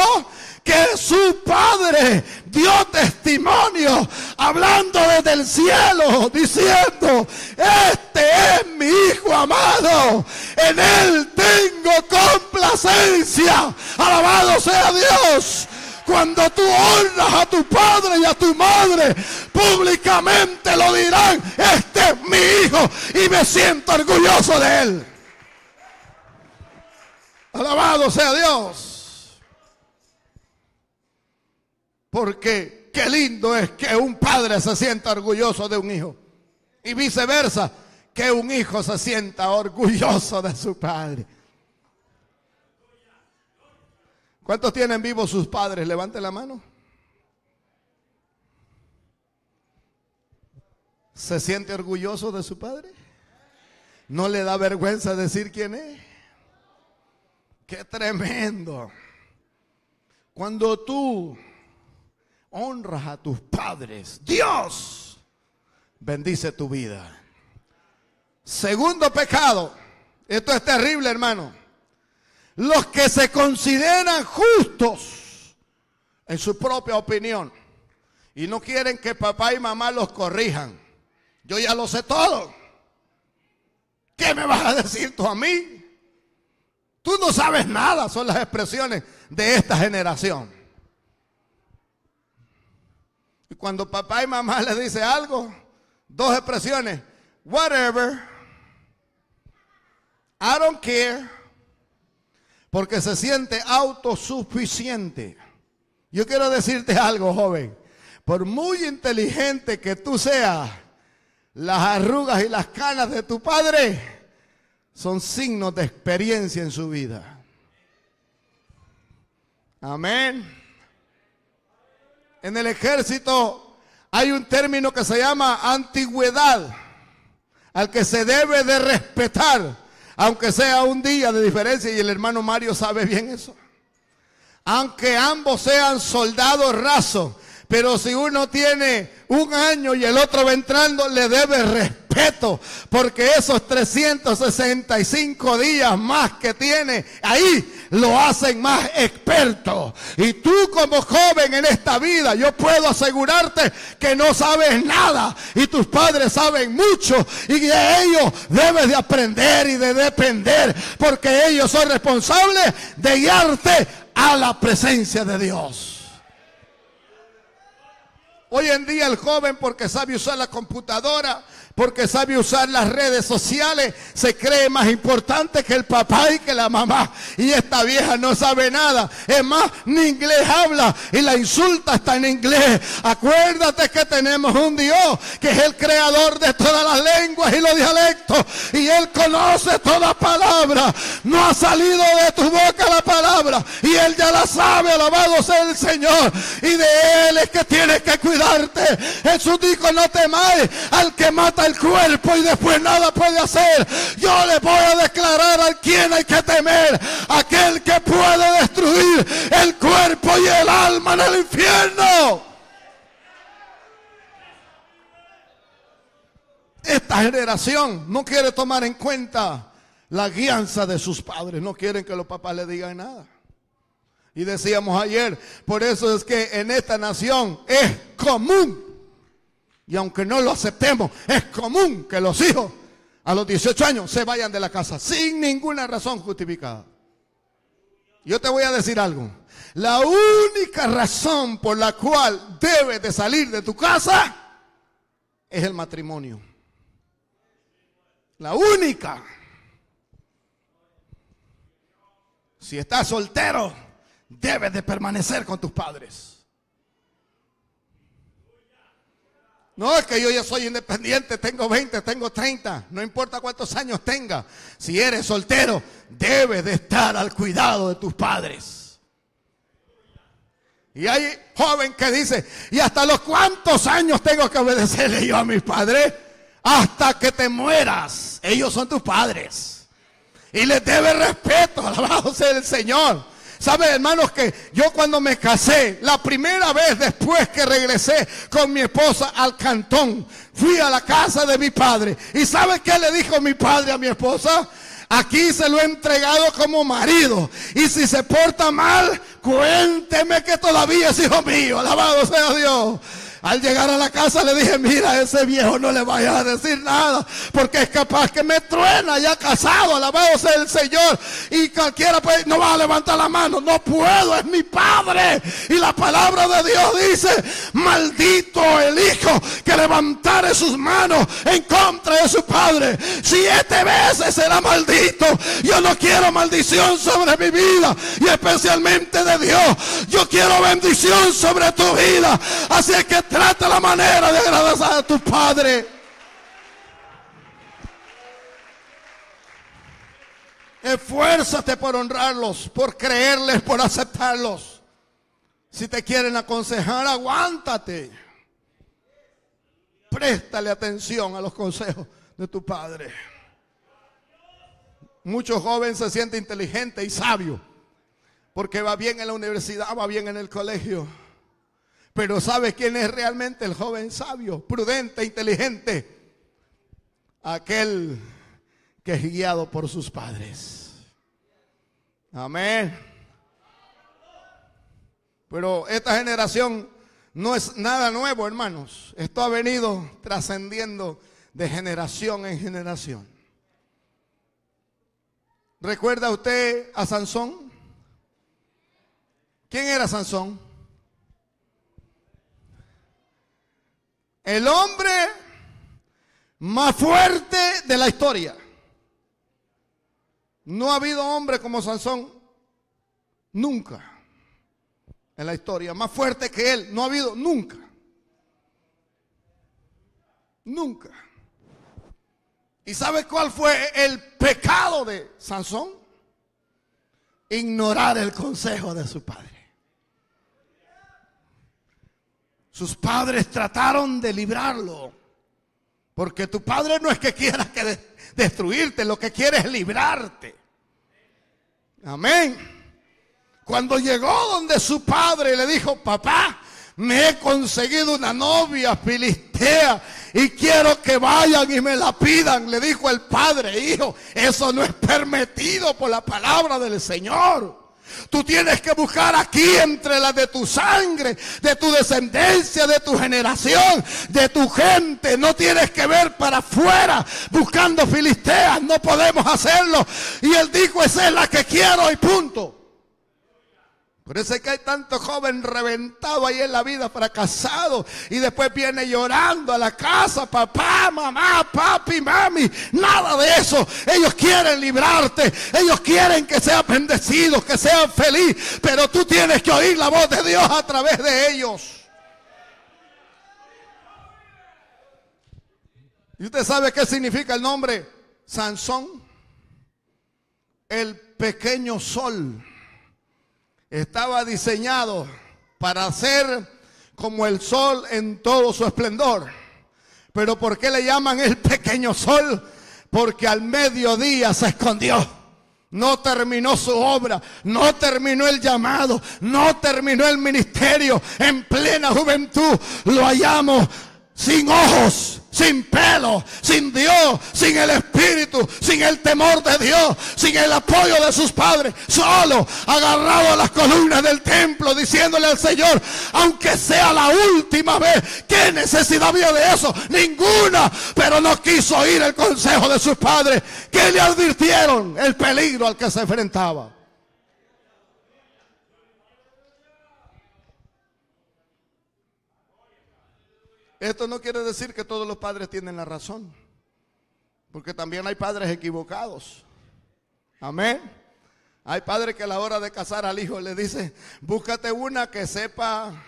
Que su padre dio testimonio hablando desde el cielo diciendo, este es mi hijo amado, en él tengo complacencia, alabado sea Dios. Cuando tú honras a tu padre y a tu madre, públicamente lo dirán, este es mi hijo y me siento orgulloso de él. Alabado sea Dios. Porque qué lindo es que un padre se sienta orgulloso de un hijo. Y viceversa, que un hijo se sienta orgulloso de su padre. ¿Cuántos tienen vivos sus padres? Levante la mano. ¿Se siente orgulloso de su padre? ¿No le da vergüenza decir quién es? Qué tremendo. Cuando tú honras a tus padres, Dios bendice tu vida. Segundo pecado. Esto es terrible, hermano. Los que se consideran justos en su propia opinión y no quieren que papá y mamá los corrijan. Yo ya lo sé todo. ¿Qué me vas a decir tú a mí? Tú no sabes nada, son las expresiones de esta generación. Y cuando papá y mamá le dice algo, dos expresiones, whatever, I don't care, porque se siente autosuficiente. Yo quiero decirte algo, joven, por muy inteligente que tú seas, las arrugas y las canas de tu padre son signos de experiencia en su vida. Amén. En el ejército hay un término que se llama antigüedad, al que se debe de respetar, aunque sea un día de diferencia, y el hermano Mario sabe bien eso. Aunque ambos sean soldados rasos, pero si uno tiene un año y el otro va entrando, le debe Porque esos 365 días más que tiene ahí lo hacen más experto. Y tú como joven en esta vida, yo puedo asegurarte que no sabes nada. Y tus padres saben mucho. Y de ellos debes de aprender y de depender. Porque ellos son responsables de guiarte a la presencia de Dios. Hoy en día el joven, porque sabe usar la computadora, porque sabe usar las redes sociales, se cree más importante que el papá y que la mamá. Y esta vieja no sabe nada. Es más, ni inglés habla y la insulta está en inglés. Acuérdate que tenemos un Dios que es el creador de todas las lenguas y los dialectos. Y Él conoce toda palabra. No ha salido de tu boca la Y Él ya la sabe. Alabado sea el Señor. Y de Él es que tienes que cuidarte. Jesús dijo, no temáis al que mata el cuerpo y después nada puede hacer. Yo le voy a declarar a quien hay que temer. Aquel que puede destruir el cuerpo y el alma en el infierno. Esta generación no quiere tomar en cuenta la guianza de sus padres. No quieren que los papás le digan nada. Y decíamos ayer, por eso es que en esta nación es común y aunque no lo aceptemos, es común que los hijos a los 18 años se vayan de la casa sin ninguna razón justificada. Yo te voy a decir algo. La única razón por la cual debes de salir de tu casa es el matrimonio. La única. Si estás soltero, debes de permanecer con tus padres. No, es que yo ya soy independiente, tengo 20, tengo 30, no importa cuántos años tenga. Si eres soltero, debes de estar al cuidado de tus padres. Y hay joven que dice, ¿y hasta los cuántos años tengo que obedecerle yo a mis padres? Hasta que te mueras. Ellos son tus padres. Y les debe respeto, [LAUGHS] alabado sea el Señor. ¿Sabe, hermanos, que yo cuando me casé, la primera vez después que regresé con mi esposa al cantón, fui a la casa de mi padre. ¿Y sabe qué le dijo mi padre a mi esposa? Aquí se lo he entregado como marido. Y si se porta mal, cuénteme que todavía es hijo mío. Alabado sea Dios. Al llegar a la casa le dije, mira, ese viejo no le vaya a decir nada, porque es capaz que me truena ya casado, alabado sea el Señor. Y cualquiera no va a levantar la mano, no puedo, es mi padre. Y la palabra de Dios dice, maldito el hijo que levantare sus manos en contra de su padre. Siete veces será maldito. Yo no quiero maldición sobre mi vida y especialmente de Dios. Yo quiero bendición sobre tu vida. Así es que trata la manera de agradecer a tu Padre. Esfuérzate por honrarlos, por creerles, por aceptarlos. Si te quieren aconsejar, aguántate. Préstale atención a los consejos de tu padre. Muchos jóvenes se sienten inteligentes y sabios porque va bien en la universidad, va bien en el colegio. Pero ¿sabe quién es realmente el joven sabio, prudente, inteligente? Aquel que es guiado por sus padres. Amén. Pero esta generación no es nada nuevo, hermanos. Esto ha venido trascendiendo de generación en generación. ¿Recuerda usted a Sansón? ¿Quién era Sansón? El hombre más fuerte de la historia. No ha habido hombre como Sansón nunca en la historia. Más fuerte que él. No ha habido nunca. Nunca. ¿Y sabe cuál fue el pecado de Sansón? Ignorar el consejo de su padre. Sus padres trataron de librarlo. Porque tu padre no es que quiera que destruirte, lo que quiere es librarte. Amén. Cuando llegó donde su padre le dijo, papá, me he conseguido una novia filistea y quiero que vayan y me la pidan, le dijo el padre, hijo, eso no es permitido por la palabra del Señor. Tú tienes que buscar aquí entre las de tu sangre, de tu descendencia, de tu generación, de tu gente. No tienes que ver para afuera buscando filisteas. No podemos hacerlo. Y él dijo, esa es la que quiero y punto. Por eso es que hay tanto joven reventado ahí en la vida, fracasado, y después viene llorando a la casa, papá, mamá, papi, mami, nada de eso. Ellos quieren librarte, ellos quieren que seas bendecido, que sean feliz, pero tú tienes que oír la voz de Dios a través de ellos. ¿Y usted sabe qué significa el nombre Sansón? El pequeño sol estaba diseñado para ser como el sol en todo su esplendor. Pero ¿por qué le llaman el pequeño sol? Porque al mediodía se escondió. No terminó su obra, no terminó el llamado, no terminó el ministerio. En plena juventud lo hallamos sin ojos, sin pelo, sin Dios, sin el Espíritu, sin el temor de Dios, sin el apoyo de sus padres, solo agarrado a las columnas del templo, diciéndole al Señor, aunque sea la última vez, ¿qué necesidad había de eso? Ninguna, pero no quiso oír el consejo de sus padres, que le advirtieron el peligro al que se enfrentaba. Esto no quiere decir que todos los padres tienen la razón, porque también hay padres equivocados. Amén. Hay padres que a la hora de casar al hijo le dice, búscate una que sepa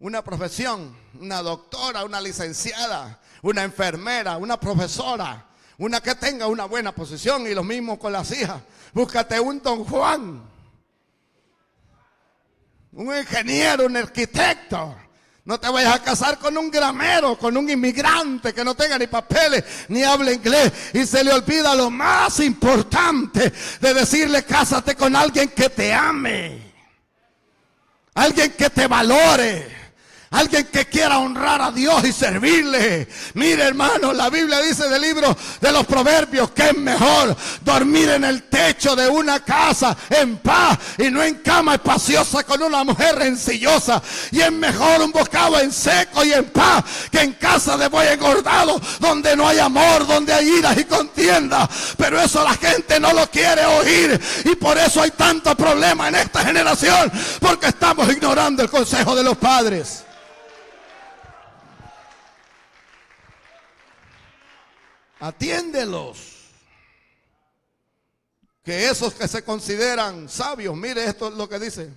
una profesión, una doctora, una licenciada, una enfermera, una profesora, una que tenga una buena posición y lo mismo con las hijas. Búscate un don Juan, un ingeniero, un arquitecto. No te vayas a casar con un gramero, con un inmigrante que no tenga ni papeles ni hable inglés y se le olvida lo más importante de decirle cásate con alguien que te ame, alguien que te valore, Alguien que quiera honrar a Dios y servirle. Mire hermano, la Biblia dice del libro de los proverbios que es mejor dormir en el techo de una casa en paz y no en cama espaciosa con una mujer rencillosa. Y es mejor un bocado en seco y en paz que en casa de buey engordado donde no hay amor, donde hay iras y contienda. Pero eso la gente no lo quiere oír y por eso hay tanto problema en esta generación porque estamos ignorando el consejo de los padres. Atiéndelos. Que esos que se consideran sabios, mire esto es lo que dice.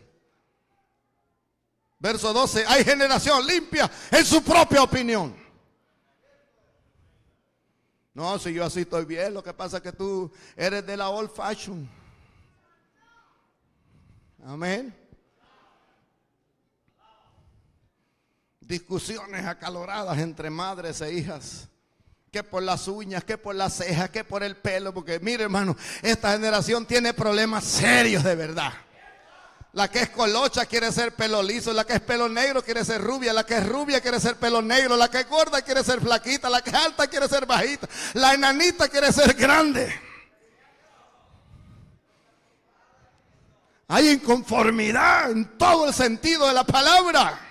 Verso 12, hay generación limpia en su propia opinión. No, si yo así estoy bien, lo que pasa es que tú eres de la old fashion. Amén. Discusiones acaloradas entre madres e hijas que por las uñas, que por las cejas, que por el pelo, porque mire hermano, esta generación tiene problemas serios de verdad. La que es colocha quiere ser pelo liso, la que es pelo negro quiere ser rubia, la que es rubia quiere ser pelo negro, la que es gorda quiere ser flaquita, la que es alta quiere ser bajita, la enanita quiere ser grande. Hay inconformidad en todo el sentido de la palabra.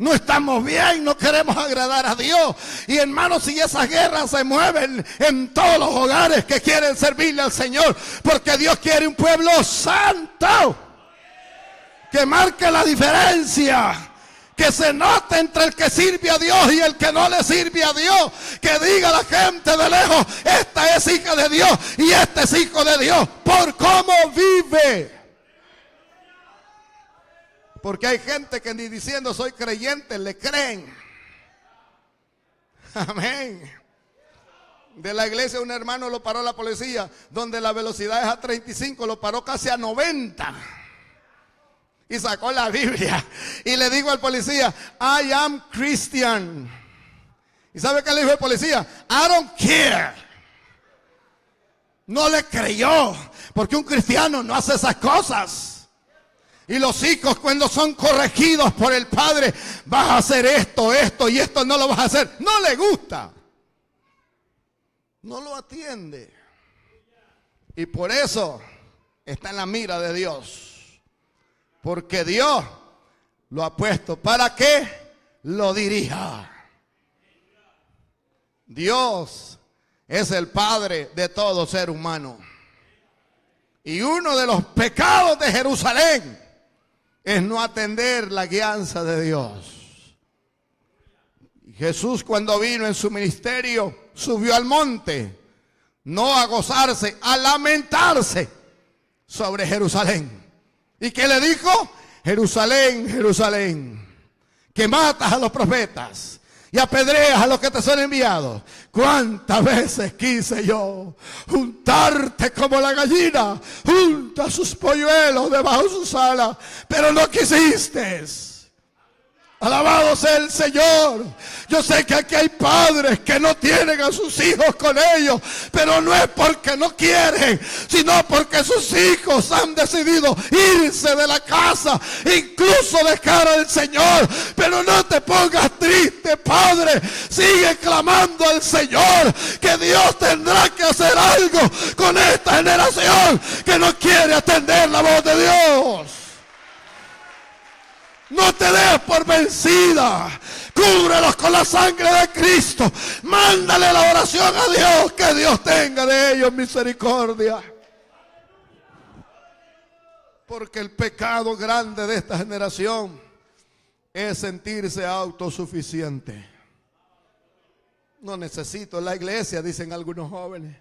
No estamos bien, no queremos agradar a Dios. Y hermanos, si esas guerras se mueven en todos los hogares que quieren servirle al Señor, porque Dios quiere un pueblo santo, que marque la diferencia. Que se note entre el que sirve a Dios y el que no le sirve a Dios. Que diga a la gente de lejos, esta es hija de Dios y este es hijo de Dios. Por cómo vive. Porque hay gente que ni diciendo soy creyente le creen. [LAUGHS] Amén. De la iglesia un hermano lo paró la policía, donde la velocidad es a 35, lo paró casi a 90. Y sacó la Biblia. Y le digo al policía, I am Christian. ¿Y sabe qué le dijo el policía? I don't care. No le creyó, porque un cristiano no hace esas cosas. Y los hijos cuando son corregidos por el padre, vas a hacer esto, esto y esto no lo vas a hacer. No le gusta. No lo atiende. Y por eso está en la mira de Dios. Porque Dios lo ha puesto para que lo dirija. Dios es el Padre de todo ser humano. Y uno de los pecados de Jerusalén es no atender la guianza de Dios. Jesús cuando vino en su ministerio subió al monte, no a gozarse, a lamentarse sobre Jerusalén. ¿Y qué le dijo? Jerusalén, Jerusalén, que matas a los profetas y apedreas a los que te son enviados. ¿Cuántas veces quise yo juntarte como la gallina junta sus polluelos debajo de sus alas, pero no quisiste? Alabado sea el Señor. Yo sé que aquí hay padres que no tienen a sus hijos con ellos, pero no es porque no quieren, sino porque sus hijos han decidido irse de la casa, incluso de cara al Señor. Pero no te pongas triste, Padre. Sigue clamando al Señor que Dios tendrá que hacer algo con esta generación que no quiere atender la voz de Dios. No te des por vencida. Cúbrelos con la sangre de Cristo. Mándale la oración a Dios. Que Dios tenga de ellos misericordia. Porque el pecado grande de esta generación es sentirse autosuficiente. No necesito la iglesia, dicen algunos jóvenes.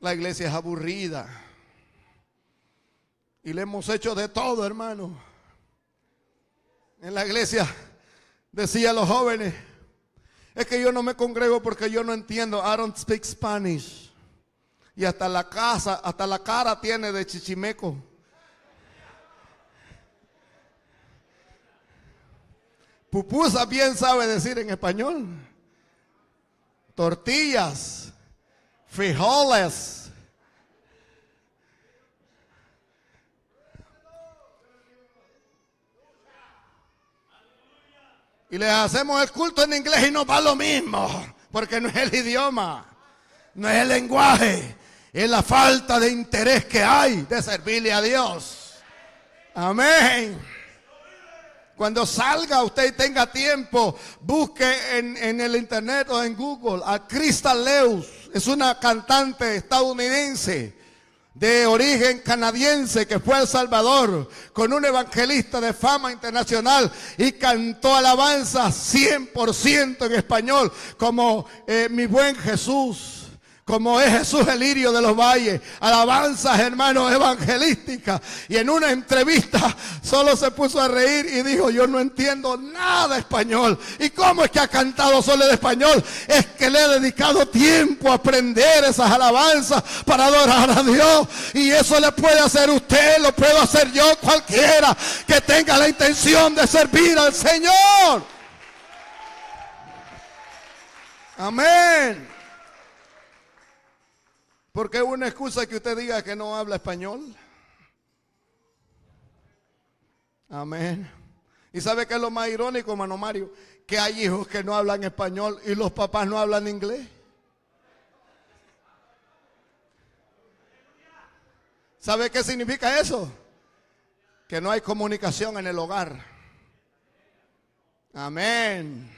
La iglesia es aburrida. Y le hemos hecho de todo, hermano en la iglesia decía a los jóvenes, es que yo no me congrego porque yo no entiendo, I don't speak Spanish. Y hasta la casa, hasta la cara tiene de chichimeco. Pupusa bien sabe decir en español. Tortillas, frijoles, Y les hacemos el culto en inglés y nos va lo mismo, porque no es el idioma, no es el lenguaje, es la falta de interés que hay de servirle a Dios. Amén. Cuando salga usted y tenga tiempo, busque en, en, el internet o en Google a Crystal Leus. Es una cantante estadounidense de origen canadiense que fue a El Salvador con un evangelista de fama internacional y cantó alabanza 100% en español como eh, mi buen Jesús como es Jesús el lirio de los valles, alabanzas hermanos evangelísticas. Y en una entrevista solo se puso a reír y dijo, yo no entiendo nada español. ¿Y cómo es que ha cantado solo de español? Es que le he dedicado tiempo a aprender esas alabanzas para adorar a Dios. Y eso le puede hacer usted, lo puedo hacer yo, cualquiera que tenga la intención de servir al Señor. Amén. Porque es una excusa que usted diga que no habla español. Amén. ¿Y sabe qué es lo más irónico, hermano Mario? Que hay hijos que no hablan español y los papás no hablan inglés. ¿Sabe qué significa eso? Que no hay comunicación en el hogar. Amén.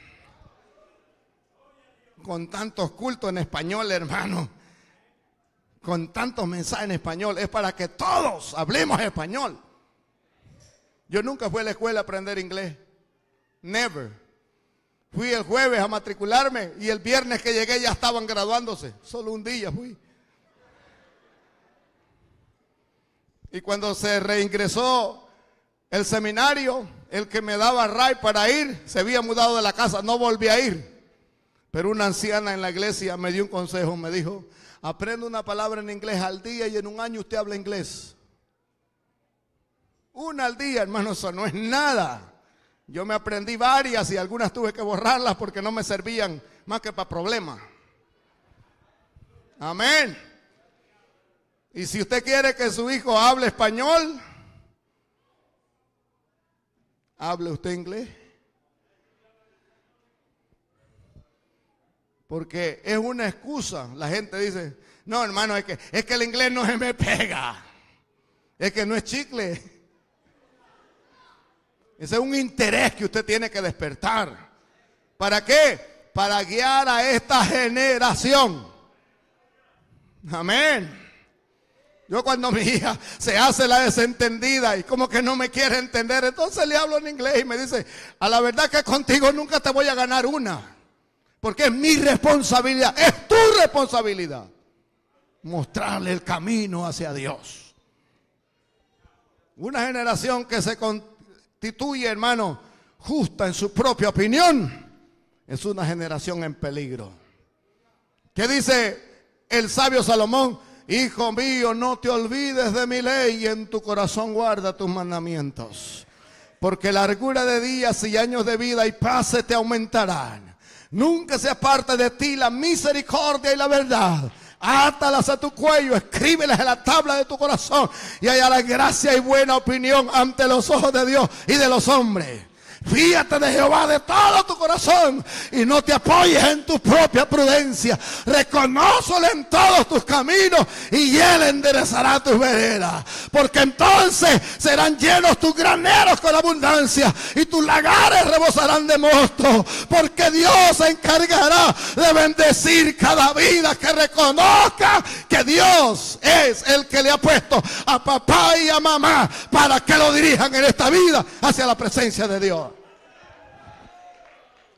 Con tantos cultos en español, hermano con tantos mensajes en español es para que todos hablemos español. Yo nunca fui a la escuela a aprender inglés. Never. Fui el jueves a matricularme y el viernes que llegué ya estaban graduándose. Solo un día fui. Y cuando se reingresó el seminario, el que me daba ray para ir, se había mudado de la casa, no volví a ir. Pero una anciana en la iglesia me dio un consejo, me dijo, aprende una palabra en inglés al día y en un año usted habla inglés. Una al día, hermano, eso no es nada. Yo me aprendí varias y algunas tuve que borrarlas porque no me servían más que para problemas. Amén. Y si usted quiere que su hijo hable español, hable usted inglés. Porque es una excusa. La gente dice, no hermano, es que, es que el inglés no se me pega. Es que no es chicle. Ese es un interés que usted tiene que despertar. ¿Para qué? Para guiar a esta generación. Amén. Yo cuando mi hija se hace la desentendida y como que no me quiere entender, entonces le hablo en inglés y me dice, a la verdad que contigo nunca te voy a ganar una. Porque es mi responsabilidad, es tu responsabilidad. Mostrarle el camino hacia Dios. Una generación que se constituye, hermano, justa en su propia opinión, es una generación en peligro. ¿Qué dice el sabio Salomón? Hijo mío, no te olvides de mi ley y en tu corazón guarda tus mandamientos. Porque largura de días y años de vida y paz te aumentarán Nunca se aparte de ti la misericordia y la verdad. Átalas a tu cuello, escríbelas en la tabla de tu corazón y haya la gracia y buena opinión ante los ojos de Dios y de los hombres. Fíjate de Jehová de todo tu corazón y no te apoyes en tu propia prudencia. Reconócelo en todos tus caminos y Él enderezará tus veredas. Porque entonces serán llenos tus graneros con abundancia y tus lagares rebosarán de mosto. Porque Dios se encargará de bendecir cada vida que reconozca que Dios es el que le ha puesto a papá y a mamá para que lo dirijan en esta vida hacia la presencia de Dios.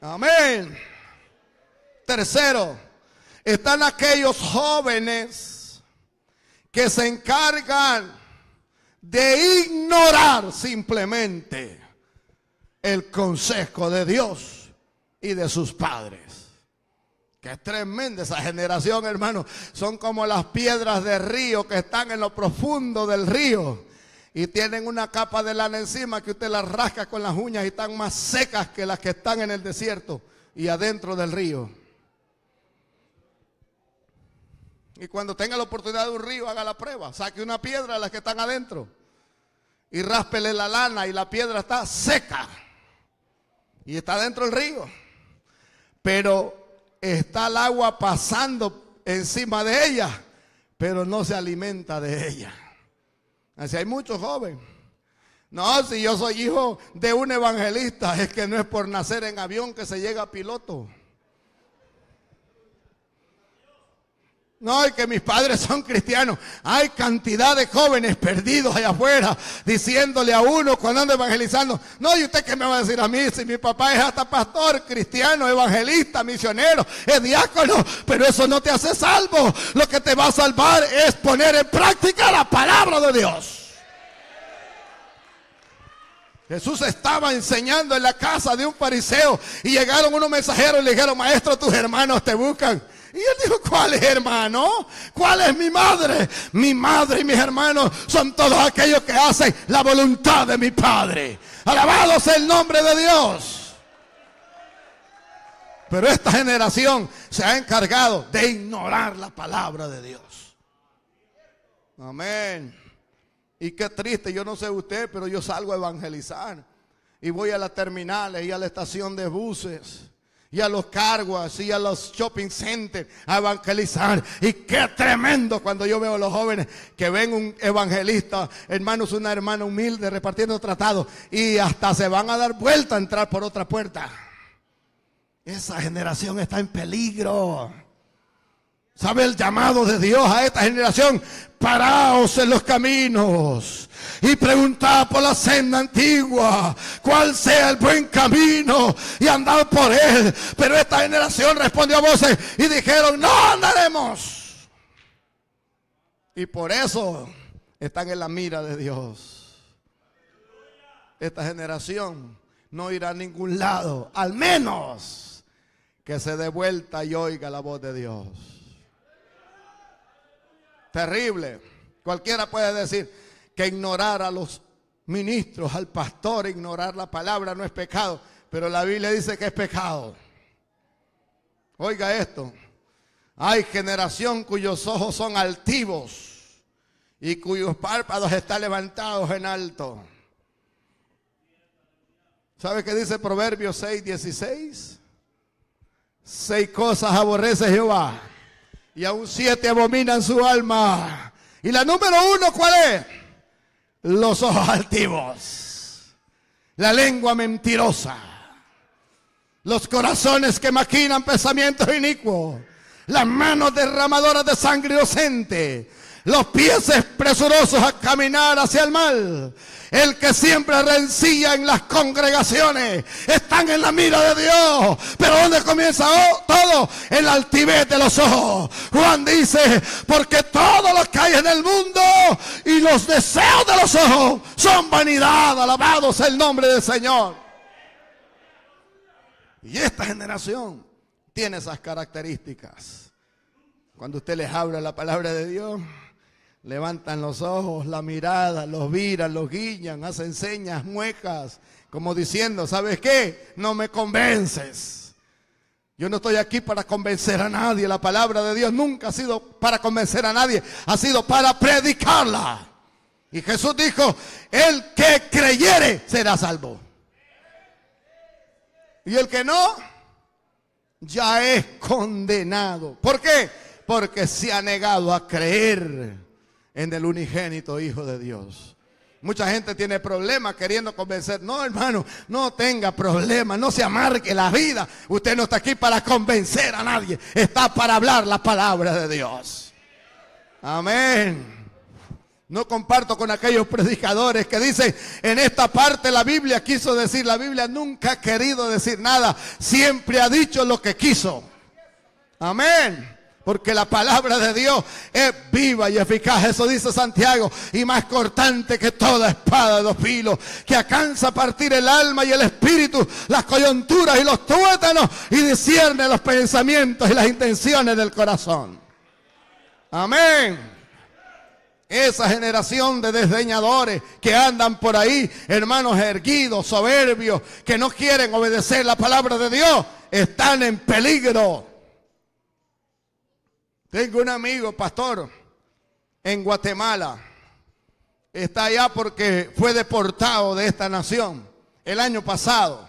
Amén. Tercero, están aquellos jóvenes que se encargan de ignorar simplemente el consejo de Dios y de sus padres. Que es tremenda esa generación, hermano. Son como las piedras de río que están en lo profundo del río y tienen una capa de lana encima que usted las rasca con las uñas y están más secas que las que están en el desierto y adentro del río. Y cuando tenga la oportunidad de un río, haga la prueba. Saque una piedra de las que están adentro y ráspele la lana y la piedra está seca. y está dentro del río. Pero está el agua pasando encima de ella, pero no se alimenta de ella. Así hay muchos jóvenes. No, si yo soy hijo de un evangelista, es que no es por nacer en avión que se llega a piloto. No, es que mis padres son cristianos. Hay cantidad de jóvenes perdidos allá afuera diciéndole a uno cuando anda evangelizando. No, ¿y usted qué me va a decir a mí? Si mi papá es hasta pastor, cristiano, evangelista, misionero, es diácono, pero eso no te hace salvo. Lo que te va a salvar es poner en práctica la palabra de Dios. Jesús estaba enseñando en la casa de un fariseo y llegaron unos mensajeros y le dijeron, maestro, tus hermanos te buscan. Y él dijo, ¿cuál es hermano? ¿Cuál es mi madre? Mi madre y mis hermanos son todos aquellos que hacen la voluntad de mi Padre. Alabado sea el nombre de Dios. Pero esta generación se ha encargado de ignorar la palabra de Dios. Amén. Y qué triste, yo no sé usted, pero yo salgo a evangelizar. Y voy a las terminales y a la estación de buses y a los carguas y a los shopping centers a evangelizar. Y qué tremendo cuando yo veo a los jóvenes que ven un evangelista, hermanos, una hermana humilde repartiendo tratados y hasta se van a dar vuelta a entrar por otra puerta. Esa generación está en peligro. ¿Sabe el llamado de Dios a esta generación? Paraos en los caminos y preguntad por la senda antigua cuál sea el buen camino y andad por él. Pero esta generación respondió a voces y dijeron, no andaremos. Y por eso están en la mira de Dios. Esta generación no irá a ningún lado, al menos que se dé vuelta y oiga la voz de Dios. Terrible. Cualquiera puede decir que ignorar a los ministros, al pastor, ignorar la palabra no es pecado. Pero la Biblia dice que es pecado. Oiga esto. Hay generación cuyos ojos son altivos y cuyos párpados están levantados en alto. ¿Sabe qué dice Proverbios 6, 16? Seis cosas aborrece Jehová y aún siete abominan su alma. Y la número uno, ¿cuál es? Los ojos altivos, la lengua mentirosa, los corazones que maquinan pensamientos inicuos, las manos derramadoras de sangre inocente, los pies presurosos a caminar hacia el mal, el que siempre rencilla en las congregaciones, están en la mira de Dios. Pero ¿dónde comienza todo? En la altivez de los ojos. Juan dice, porque todo lo que hay en el mundo y los deseos de los ojos son vanidad. Alabados el nombre del Señor. Y esta generación tiene esas características. Cuando usted les habla la palabra de Dios, levantan los ojos, la mirada, los viran, los guiñan, hacen señas, muecas, como diciendo, ¿sabes qué? No me convences. Yo no estoy aquí para convencer a nadie. La palabra de Dios nunca ha sido para convencer a nadie, ha sido para predicarla. Y Jesús dijo, el que creyere será salvo. Y el que no, ya es condenado. ¿Por qué? Porque se ha negado a creer en el unigénito Hijo de Dios. Mucha gente tiene problemas queriendo convencer. No, hermano, no tenga problemas, no se amargue la vida. Usted no está aquí para convencer a nadie, está para hablar la palabra de Dios. Amén. No comparto con aquellos predicadores que dicen, en esta parte la Biblia quiso decir, la Biblia nunca ha querido decir nada, siempre ha dicho lo que quiso. Amén. Porque la palabra de Dios es viva y eficaz. Eso dice Santiago. Y más cortante que toda espada de dos filos. Que alcanza a partir el alma y el espíritu, las coyunturas y los tuétanos. Y discierne los pensamientos y las intenciones del corazón. Amén. Esa generación de desdeñadores que andan por ahí, hermanos erguidos, soberbios, que no quieren obedecer la palabra de Dios, están en peligro. Tengo un amigo, pastor, en Guatemala. Está allá porque fue deportado de esta nación el año pasado.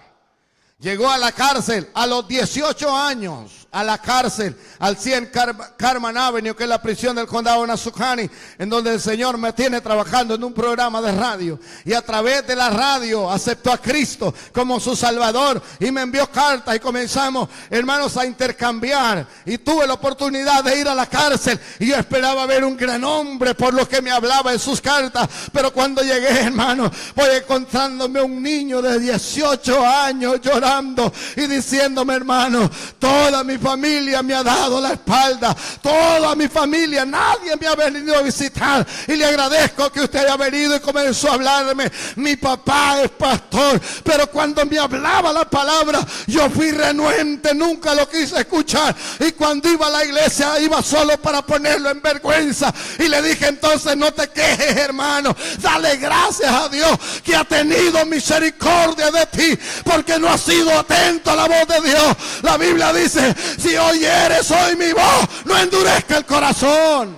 Llegó a la cárcel a los 18 años a la cárcel, al 100 Carman Avenue, que es la prisión del condado de Nasukhani, en donde el Señor me tiene trabajando en un programa de radio. Y a través de la radio aceptó a Cristo como su Salvador y me envió cartas y comenzamos, hermanos, a intercambiar. Y tuve la oportunidad de ir a la cárcel y yo esperaba ver un gran hombre por lo que me hablaba en sus cartas. Pero cuando llegué, hermano, voy encontrándome un niño de 18 años llorando y diciéndome, hermano, toda mi familia me ha dado la espalda. Toda mi familia, nadie me ha venido a visitar. Y le agradezco que usted haya venido y comenzó a hablarme. Mi papá es pastor. Pero cuando me hablaba la palabra, yo fui renuente. Nunca lo quise escuchar. Y cuando iba a la iglesia, iba solo para ponerlo en vergüenza. Y le dije entonces, no te quejes, hermano. Dale gracias a Dios que ha tenido misericordia de ti. Porque no ha sido atento a la voz de Dios. La Biblia dice, si oyeres hoy mi voz, no endurezca el corazón.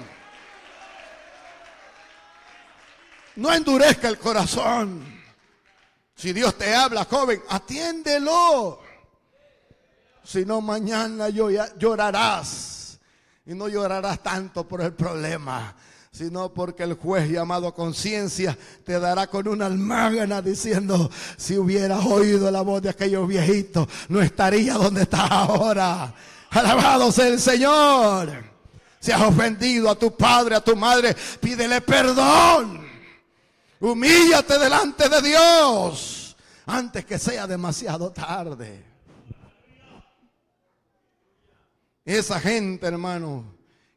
No endurezca el corazón. Si Dios te habla, joven, atiéndelo. Si no, mañana llorarás. Y no llorarás tanto por el problema, sino porque el juez llamado conciencia te dará con una almágana diciendo, si hubieras oído la voz de aquellos viejitos, no estaría donde estás ahora. Alabado sea el Señor. Si has ofendido a tu padre, a tu madre, pídele perdón. Humíllate delante de Dios antes que sea demasiado tarde. Esa gente, hermano,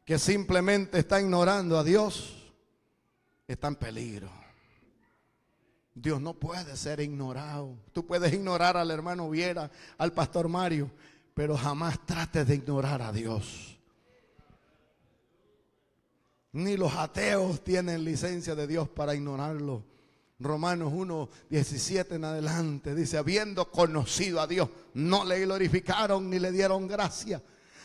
que simplemente está ignorando a Dios, está en peligro. Dios no puede ser ignorado. Tú puedes ignorar al hermano Viera, al pastor Mario, pero jamás trates de ignorar a Dios. Ni los ateos tienen licencia de Dios para ignorarlo. Romanos 1, 17 en adelante dice, habiendo conocido a Dios, no le glorificaron ni le dieron gracia,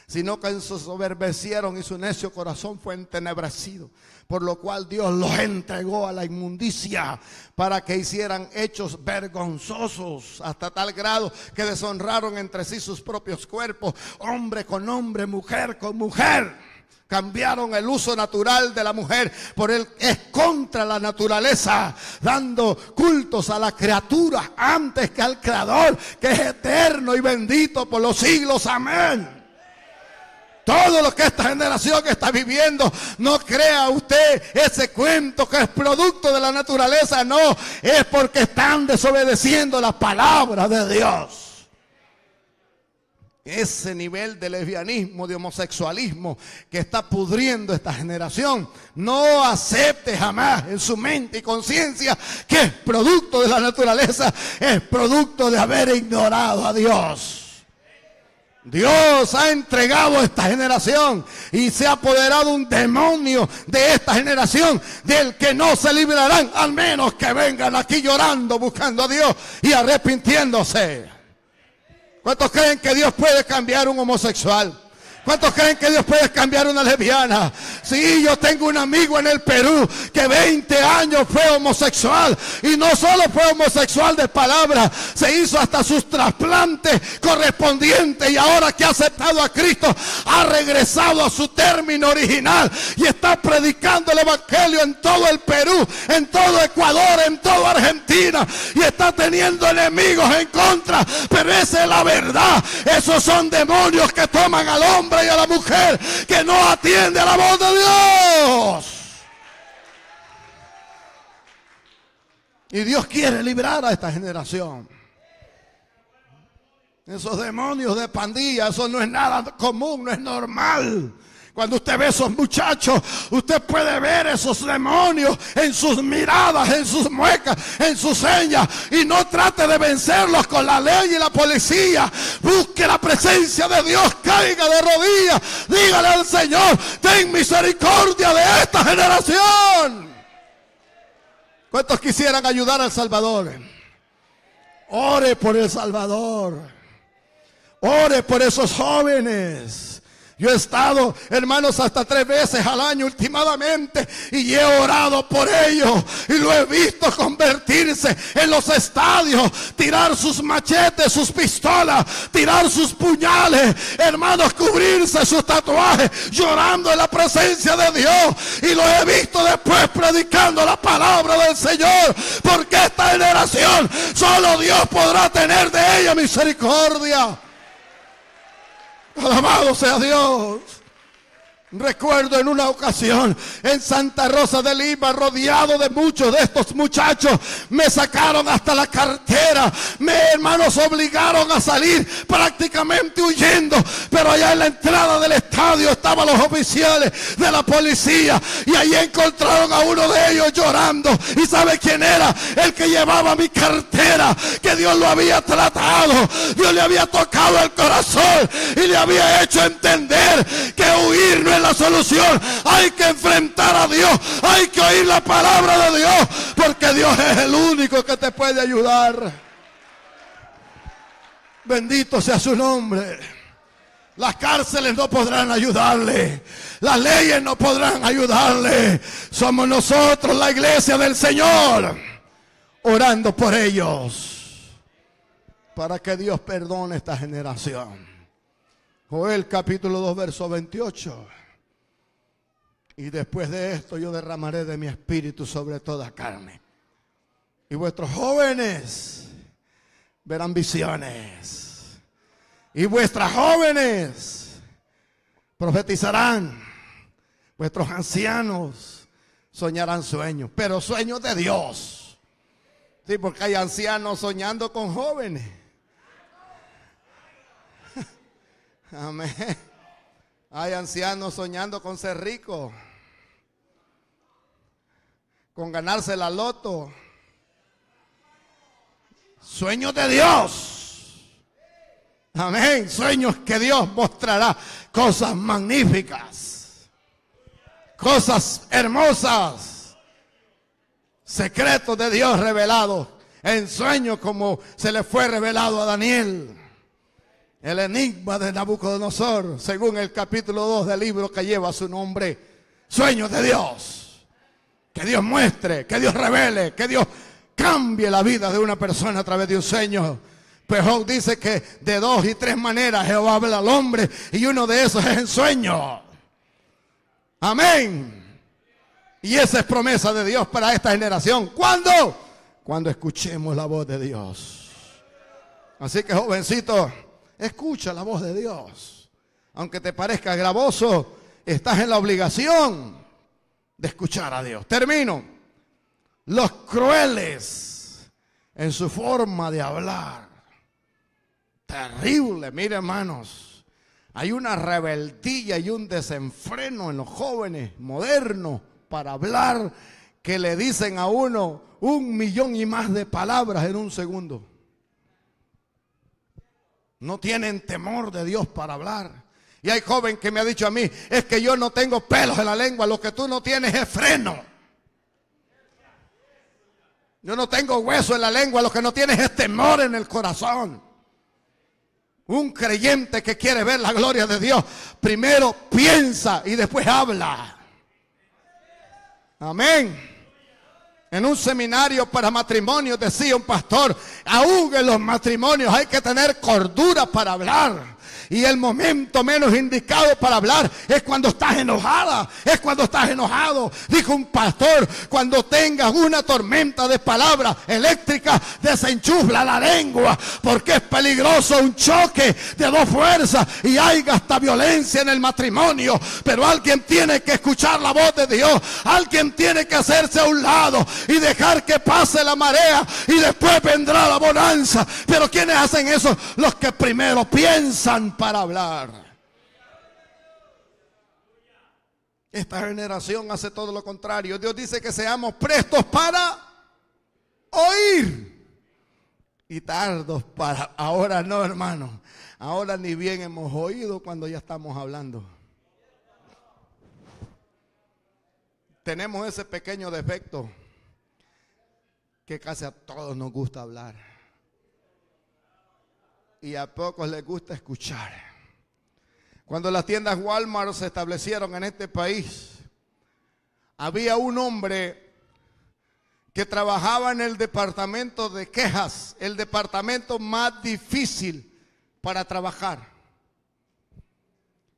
sino que soberbecieron y su necio corazón fue entenebrecido por lo cual Dios los entregó a la inmundicia para que hicieran hechos vergonzosos hasta tal grado que deshonraron entre sí sus propios cuerpos, hombre con hombre, mujer con mujer cambiaron el uso natural de la mujer por el es contra la naturaleza, dando cultos a la criatura antes que al creador, que es eterno y bendito por los siglos. Amén. Todo lo que esta generación está viviendo, no crea usted ese cuento que es producto de la naturaleza, no, es porque están desobedeciendo la palabra de Dios. Ese nivel de lesbianismo, de homosexualismo que está pudriendo esta generación, no acepte jamás en su mente y conciencia que es producto de la naturaleza, es producto de haber ignorado a Dios. Dios ha entregado esta generación y se ha apoderado un demonio de esta generación del que no se librarán al menos que vengan aquí llorando buscando a Dios y arrepintiéndose. ¿Cuántos creen que Dios puede cambiar un homosexual? ¿Cuántos creen que Dios puede cambiar una lesbiana? Sí, yo tengo un amigo en el Perú que 20 años fue homosexual y no solo fue homosexual de palabra, se hizo hasta sus trasplantes correspondientes y ahora que ha aceptado a Cristo ha regresado a su término original y está predicando el Evangelio en todo el Perú, en todo Ecuador, en toda Argentina y está teniendo enemigos en contra, pero esa es la verdad. Esos son demonios que toman al hombre y a la mujer que no atiende a la voz de Dios. Y Dios quiere librar a esta generación. Esos demonios de pandilla, eso no es nada común, no es normal. Cuando usted ve esos muchachos, usted puede ver esos demonios en sus miradas, en sus muecas, en sus señas. Y no trate de vencerlos con la ley y la policía. Busque la presencia de Dios, caiga de rodillas. Dígale al Señor, ten misericordia de esta generación. ¿Cuántos quisieran ayudar al Salvador? Ore por el Salvador. Ore por esos jóvenes Yo he estado, hermanos, hasta tres veces al año últimamente y he orado por ellos y lo he visto convertirse en los estadios, tirar sus machetes, sus pistolas, tirar sus puñales, hermanos, cubrirse sus tatuajes, llorando en la presencia de Dios y lo he visto después predicando la palabra del Señor, porque esta generación solo Dios podrá tener de ella misericordia. Alabado sea Dios. Recuerdo en una ocasión en Santa Rosa de Lima, rodeado de muchos de estos muchachos, me sacaron hasta la cartera. Me hermanos obligaron a salir prácticamente huyendo. Pero allá en la entrada del estadio estaban los oficiales de la policía. Y ahí encontraron a uno de ellos llorando. ¿Y sabe quién era? El que llevaba mi cartera. Que Dios lo había tratado. Dios le había tocado el corazón. Y le había hecho entender que huir no es la solución. Hay que enfrentar a Dios. Hay que oír la palabra de Dios. Porque Dios es el único que te puede ayudar. Bendito sea su nombre. Las cárceles no podrán ayudarle. Las leyes no podrán ayudarle. Somos nosotros, la iglesia del Señor, orando por ellos. Para que Dios perdone esta generación. Joel capítulo 2, verso 28. Y después de esto yo derramaré de mi espíritu sobre toda carne. Y vuestros jóvenes verán visiones. Y vuestras jóvenes profetizarán. Vuestros ancianos soñarán sueños, pero sueños de Dios. Sí, porque hay ancianos soñando con jóvenes. [LAUGHS] Amén. Hay ancianos soñando con ser ricos, con ganarse la loto. Sueños de Dios. Amén. Sueños que Dios mostrará cosas magníficas, cosas hermosas, secretos de Dios revelados en sueños como se le fue revelado a Daniel. El enigma de Nabucodonosor, según el capítulo 2 del libro que lleva su nombre, sueños de Dios. Que Dios muestre, que Dios revele, que Dios cambie la vida de una persona a través de un sueño. Pues Job dice que de dos y tres maneras Jehová habla al hombre y uno de esos es en sueño. Amén. Y esa es promesa de Dios para esta generación. ¿Cuándo? Cuando escuchemos la voz de Dios. Así que jovencito, escucha la voz de Dios. Aunque te parezca gravoso, estás en la obligación de escuchar a Dios. Termino. Los crueles en su forma de hablar. Terrible, mire hermanos. Hay una rebeldía y un desenfreno en los jóvenes modernos para hablar que le dicen a uno un millón y más de palabras en un segundo. No tienen temor de Dios para hablar. Y hay joven que me ha dicho a mí, es que yo no tengo pelos en la lengua, lo que tú no tienes es freno. Yo no tengo hueso en la lengua, lo que no tienes es temor en el corazón. Un creyente que quiere ver la gloria de Dios, primero piensa y después habla. Amén. En un seminario para matrimonios decía un pastor, aún en los matrimonios hay que tener cordura para hablar. Y el momento menos indicado para hablar es cuando estás enojada, es cuando estás enojado. Dijo un pastor, cuando tengas una tormenta de palabras eléctricas, desenchufla la lengua, porque es peligroso un choque de dos fuerzas y hay hasta violencia en el matrimonio. Pero alguien tiene que escuchar la voz de Dios, alguien tiene que hacerse a un lado y dejar que pase la marea y después vendrá la bonanza. Pero ¿quiénes hacen eso? Los que primero piensan para hablar. Esta generación hace todo lo contrario. Dios dice que seamos prestos para oír y tardos para... Ahora no, hermano. Ahora ni bien hemos oído cuando ya estamos hablando. Tenemos ese pequeño defecto que casi a todos nos gusta hablar y a pocos les gusta escuchar. Cuando las tiendas Walmart se establecieron en este país, había un hombre que trabajaba en el departamento de quejas, el departamento más difícil para trabajar.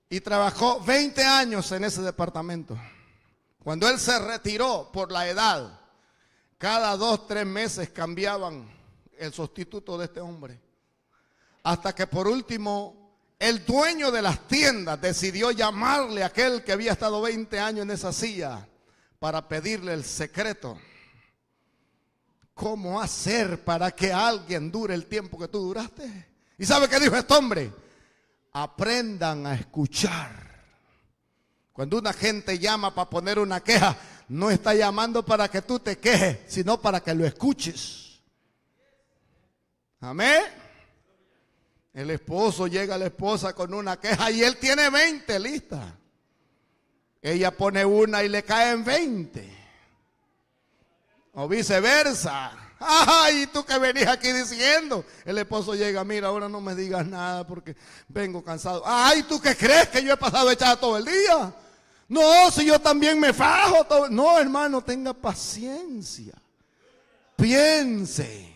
Y trabajó 20 años en ese departamento. Cuando él se retiró por la edad, cada dos, tres meses cambiaban el sustituto de este hombre. Hasta que por último, el dueño de las tiendas decidió llamarle a aquel que había estado 20 años en esa silla para pedirle el secreto. ¿Cómo hacer para que alguien dure el tiempo que tú duraste? ¿Y sabe qué dijo este hombre? Aprendan a escuchar. Cuando una gente llama para poner una queja, no está llamando para que tú te quejes, sino para que lo escuches. Amén. El esposo llega a la esposa con una queja y él tiene 20 listas. Ella pone una y le caen 20. O viceversa. Ay, tú que venís aquí diciendo. El esposo llega, mira, ahora no me digas nada porque vengo cansado. Ay, tú que crees que yo he pasado echada todo el día. No, si yo también me fajo. Todo. No, hermano, tenga paciencia. Piense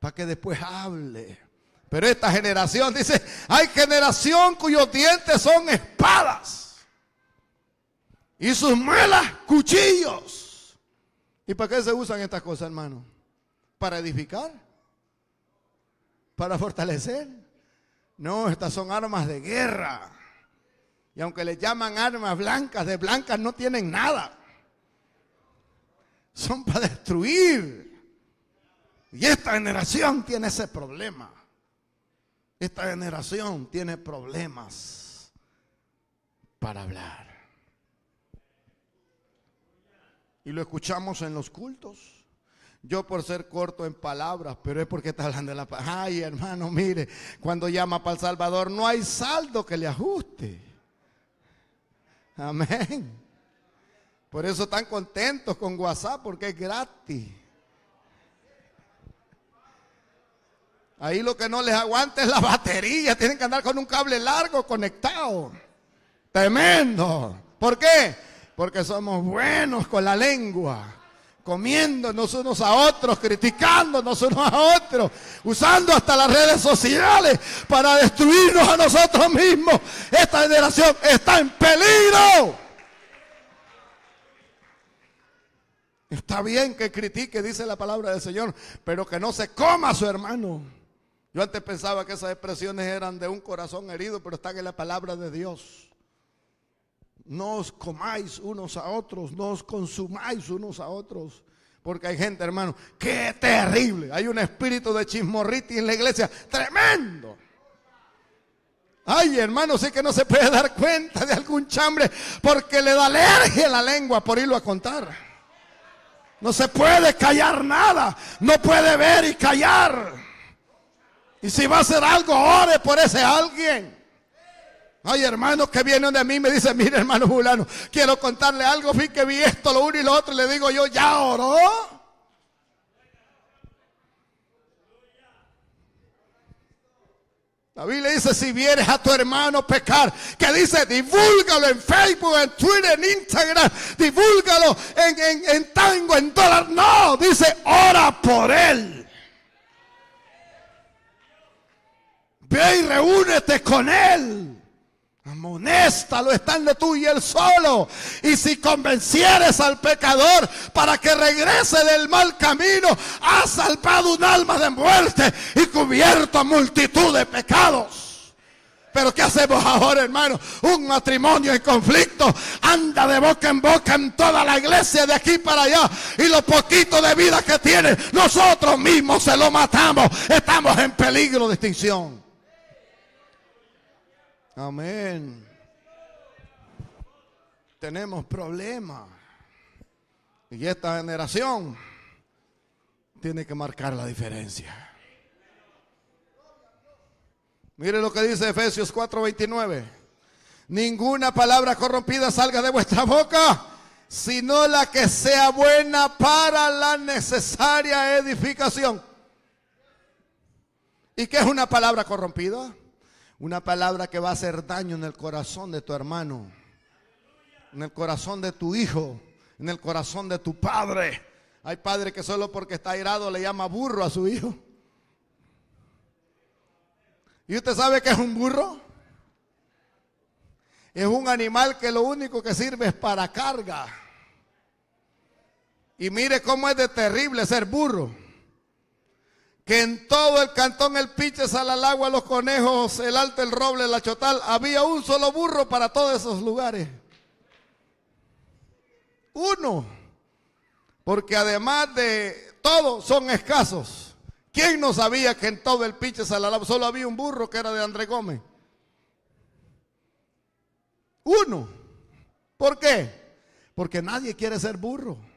para que después hable. Pero esta generación dice, hay generación cuyos dientes son espadas y sus muelas cuchillos. ¿Y para qué se usan estas cosas, hermano? Para edificar, para fortalecer. No, estas son armas de guerra. Y aunque les llaman armas blancas, de blancas no tienen nada. Son para destruir. Y esta generación tiene ese problema. Esta generación tiene problemas para hablar. Y lo escuchamos en los cultos. Yo por ser corto en palabras, pero es porque está hablando de la paz. Ay, hermano, mire, cuando llama para El Salvador no hay saldo que le ajuste. Amén. Por eso están contentos con WhatsApp, porque es gratis. Ahí lo que no les aguanta es la batería. Tienen que andar con un cable largo conectado. Tremendo. ¿Por qué? Porque somos buenos con la lengua. Comiéndonos unos a otros, criticándonos unos a otros, usando hasta las redes sociales para destruirnos a nosotros mismos. Esta generación está en peligro. Está bien que critique, dice la palabra del Señor, pero que no se coma a su hermano. Yo antes pensaba que esas expresiones eran de un corazón herido, pero están en la palabra de Dios no os comáis unos a otros, no os consumáis unos a otros. Porque hay gente, hermano, qué terrible. Hay un espíritu de chismorriti en la iglesia, tremendo. Ay, hermano, sí que no se puede dar cuenta de algún chambre porque le da alergia la lengua por irlo a contar. No se puede callar nada. No puede ver y callar. Y si va a hacer algo, ore por ese alguien. Hay hermanos que vienen de mí y me dicen, mire hermano fulano, quiero contarle algo, vi que vi esto, lo uno y lo otro, y le digo yo, ¿ya oró? La Biblia dice, si vienes a tu hermano pecar, que dice, divúlgalo en Facebook, en Twitter, en Instagram, divúlgalo en, en, en tango, en dólar. No, dice, ora por él. Ve y reúnete con él. Amonéstalo estando tú y él solo. Y si convencieres al pecador para que regrese del mal camino, has salvado un alma de muerte y cubierto a multitud de pecados. Pero ¿qué hacemos ahora, hermano? Un matrimonio en conflicto anda de boca en boca en toda la iglesia de aquí para allá. Y lo poquito de vida que tiene, nosotros mismos se lo matamos. Estamos en peligro de extinción. Amén. Tenemos problemas. Y esta generación tiene que marcar la diferencia. Mire lo que dice Efesios 4:29. Ninguna palabra corrompida salga de vuestra boca, sino la que sea buena para la necesaria edificación. ¿Y qué es una palabra corrompida? Una palabra que va a hacer daño en el corazón de tu hermano, en el corazón de tu hijo, en el corazón de tu padre. Hay padre que solo porque está airado le llama burro a su hijo. ¿Y usted sabe qué es un burro? Es un animal que lo único que sirve es para carga. Y mire cómo es de terrible ser burro. Que en todo el cantón, el piche, agua, los conejos, el alto, el roble, la chotal, había un solo burro para todos esos lugares. Uno. Porque además de todo, son escasos. ¿Quién no sabía que en todo el piche, agua solo había un burro que era de André Gómez? Uno. ¿Por qué? Porque nadie quiere ser burro.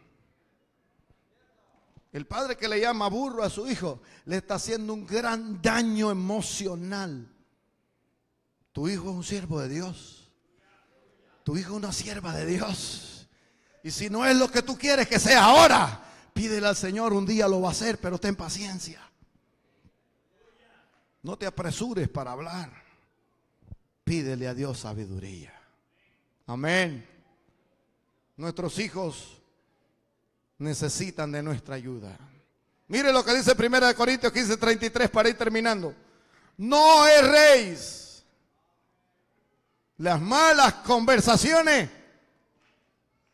El padre que le llama burro a su hijo le está haciendo un gran daño emocional. Tu hijo es un siervo de Dios. Tu hijo es una sierva de Dios. Y si no es lo que tú quieres que sea ahora, pídele al Señor, un día lo va a hacer, pero ten paciencia. No te apresures para hablar. Pídele a Dios sabiduría. Amén. Nuestros hijos necesitan de nuestra ayuda. Mire lo que dice 1 Corintios 15, 33 para ir terminando. No erréis. Las malas conversaciones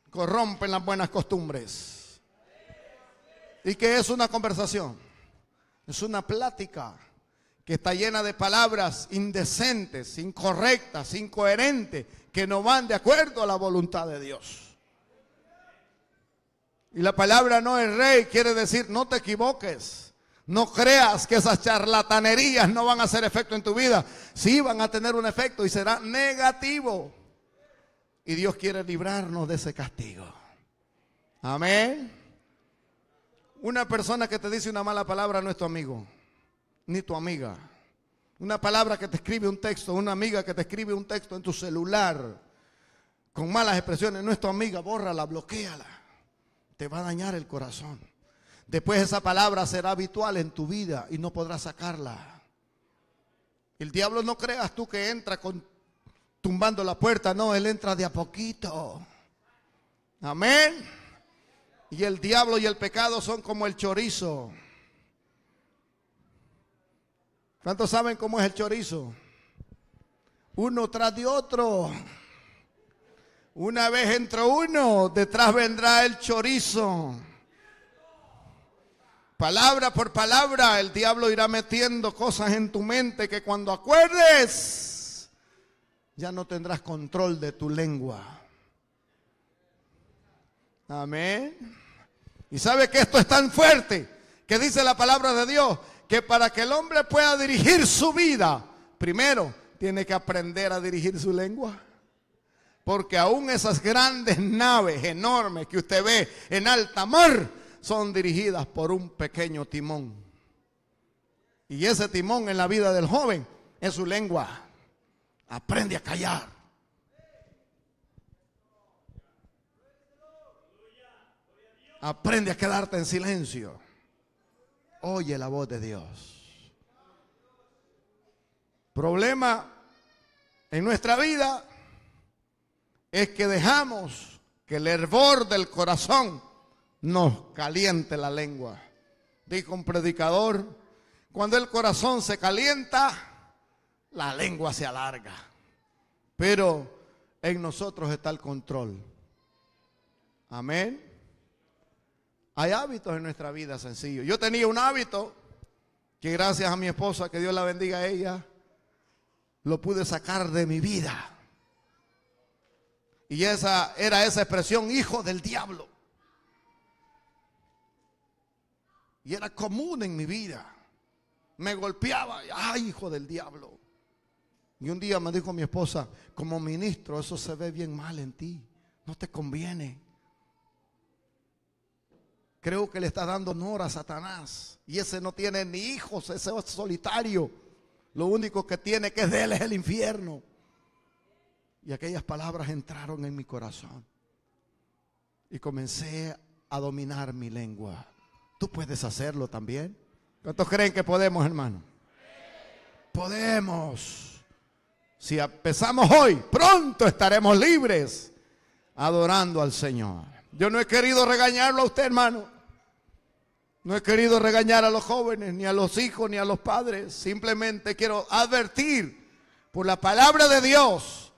corrompen las buenas costumbres. ¿Y qué es una conversación? Es una plática que está llena de palabras indecentes, incorrectas, incoherentes, que no van de acuerdo a la voluntad de Dios. Y la palabra no es rey quiere decir no te equivoques. No creas que esas charlatanerías no van a hacer efecto en tu vida. Sí van a tener un efecto y será negativo. Y Dios quiere librarnos de ese castigo. Amén. Una persona que te dice una mala palabra no es tu amigo, ni tu amiga. Una palabra que te escribe un texto, una amiga que te escribe un texto en tu celular con malas expresiones, no es tu amiga, bórrala, bloqueala. Te va a dañar el corazón. Después esa palabra será habitual en tu vida y no podrás sacarla. El diablo no creas tú que entra con tumbando la puerta, no, él entra de a poquito. Amén. Y el diablo y el pecado son como el chorizo. ¿Cuántos saben cómo es el chorizo? Uno tras de otro. Una vez entró uno, detrás vendrá el chorizo. Palabra por palabra, el diablo irá metiendo cosas en tu mente que cuando acuerdes, ya no tendrás control de tu lengua. Amén. Y sabe que esto es tan fuerte que dice la palabra de Dios que para que el hombre pueda dirigir su vida, primero tiene que aprender a dirigir su lengua. Porque aún esas grandes naves enormes que usted ve en alta mar son dirigidas por un pequeño timón. Y ese timón en la vida del joven es su lengua. Aprende a callar. Aprende a quedarte en silencio. Oye la voz de Dios. Problema en nuestra vida es que dejamos que el hervor del corazón nos caliente la lengua. Dijo un predicador, cuando el corazón se calienta, la lengua se alarga. Pero en nosotros está el control. Amén. Hay hábitos en nuestra vida sencillos. Yo tenía un hábito que gracias a mi esposa, que Dios la bendiga a ella, lo pude sacar de mi vida. Y esa era esa expresión, hijo del diablo. Y era común en mi vida. Me golpeaba, ay, hijo del diablo. Y un día me dijo mi esposa, como ministro, eso se ve bien mal en ti. No te conviene. Creo que le está dando honor a Satanás. Y ese no tiene ni hijos, ese es solitario. Lo único que tiene que es de él es el infierno. Y aquellas palabras entraron en mi corazón. Y comencé a dominar mi lengua. Tú puedes hacerlo también. ¿Cuántos creen que podemos, hermano? Podemos. Si empezamos hoy, pronto estaremos libres adorando al Señor. Yo no he querido regañarlo a usted, hermano. No he querido regañar a los jóvenes, ni a los hijos, ni a los padres. Simplemente quiero advertir por la palabra de Dios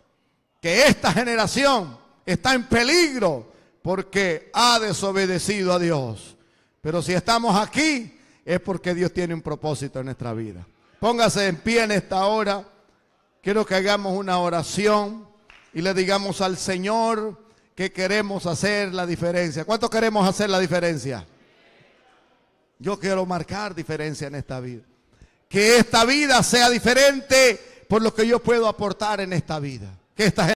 que esta generación está en peligro porque ha desobedecido a Dios. Pero si estamos aquí es porque Dios tiene un propósito en nuestra vida. Póngase en pie en esta hora. Quiero que hagamos una oración y le digamos al Señor que queremos hacer la diferencia. ¿Cuánto queremos hacer la diferencia? Yo quiero marcar diferencia en esta vida. Que esta vida sea diferente por lo que yo puedo aportar en esta vida. Que esta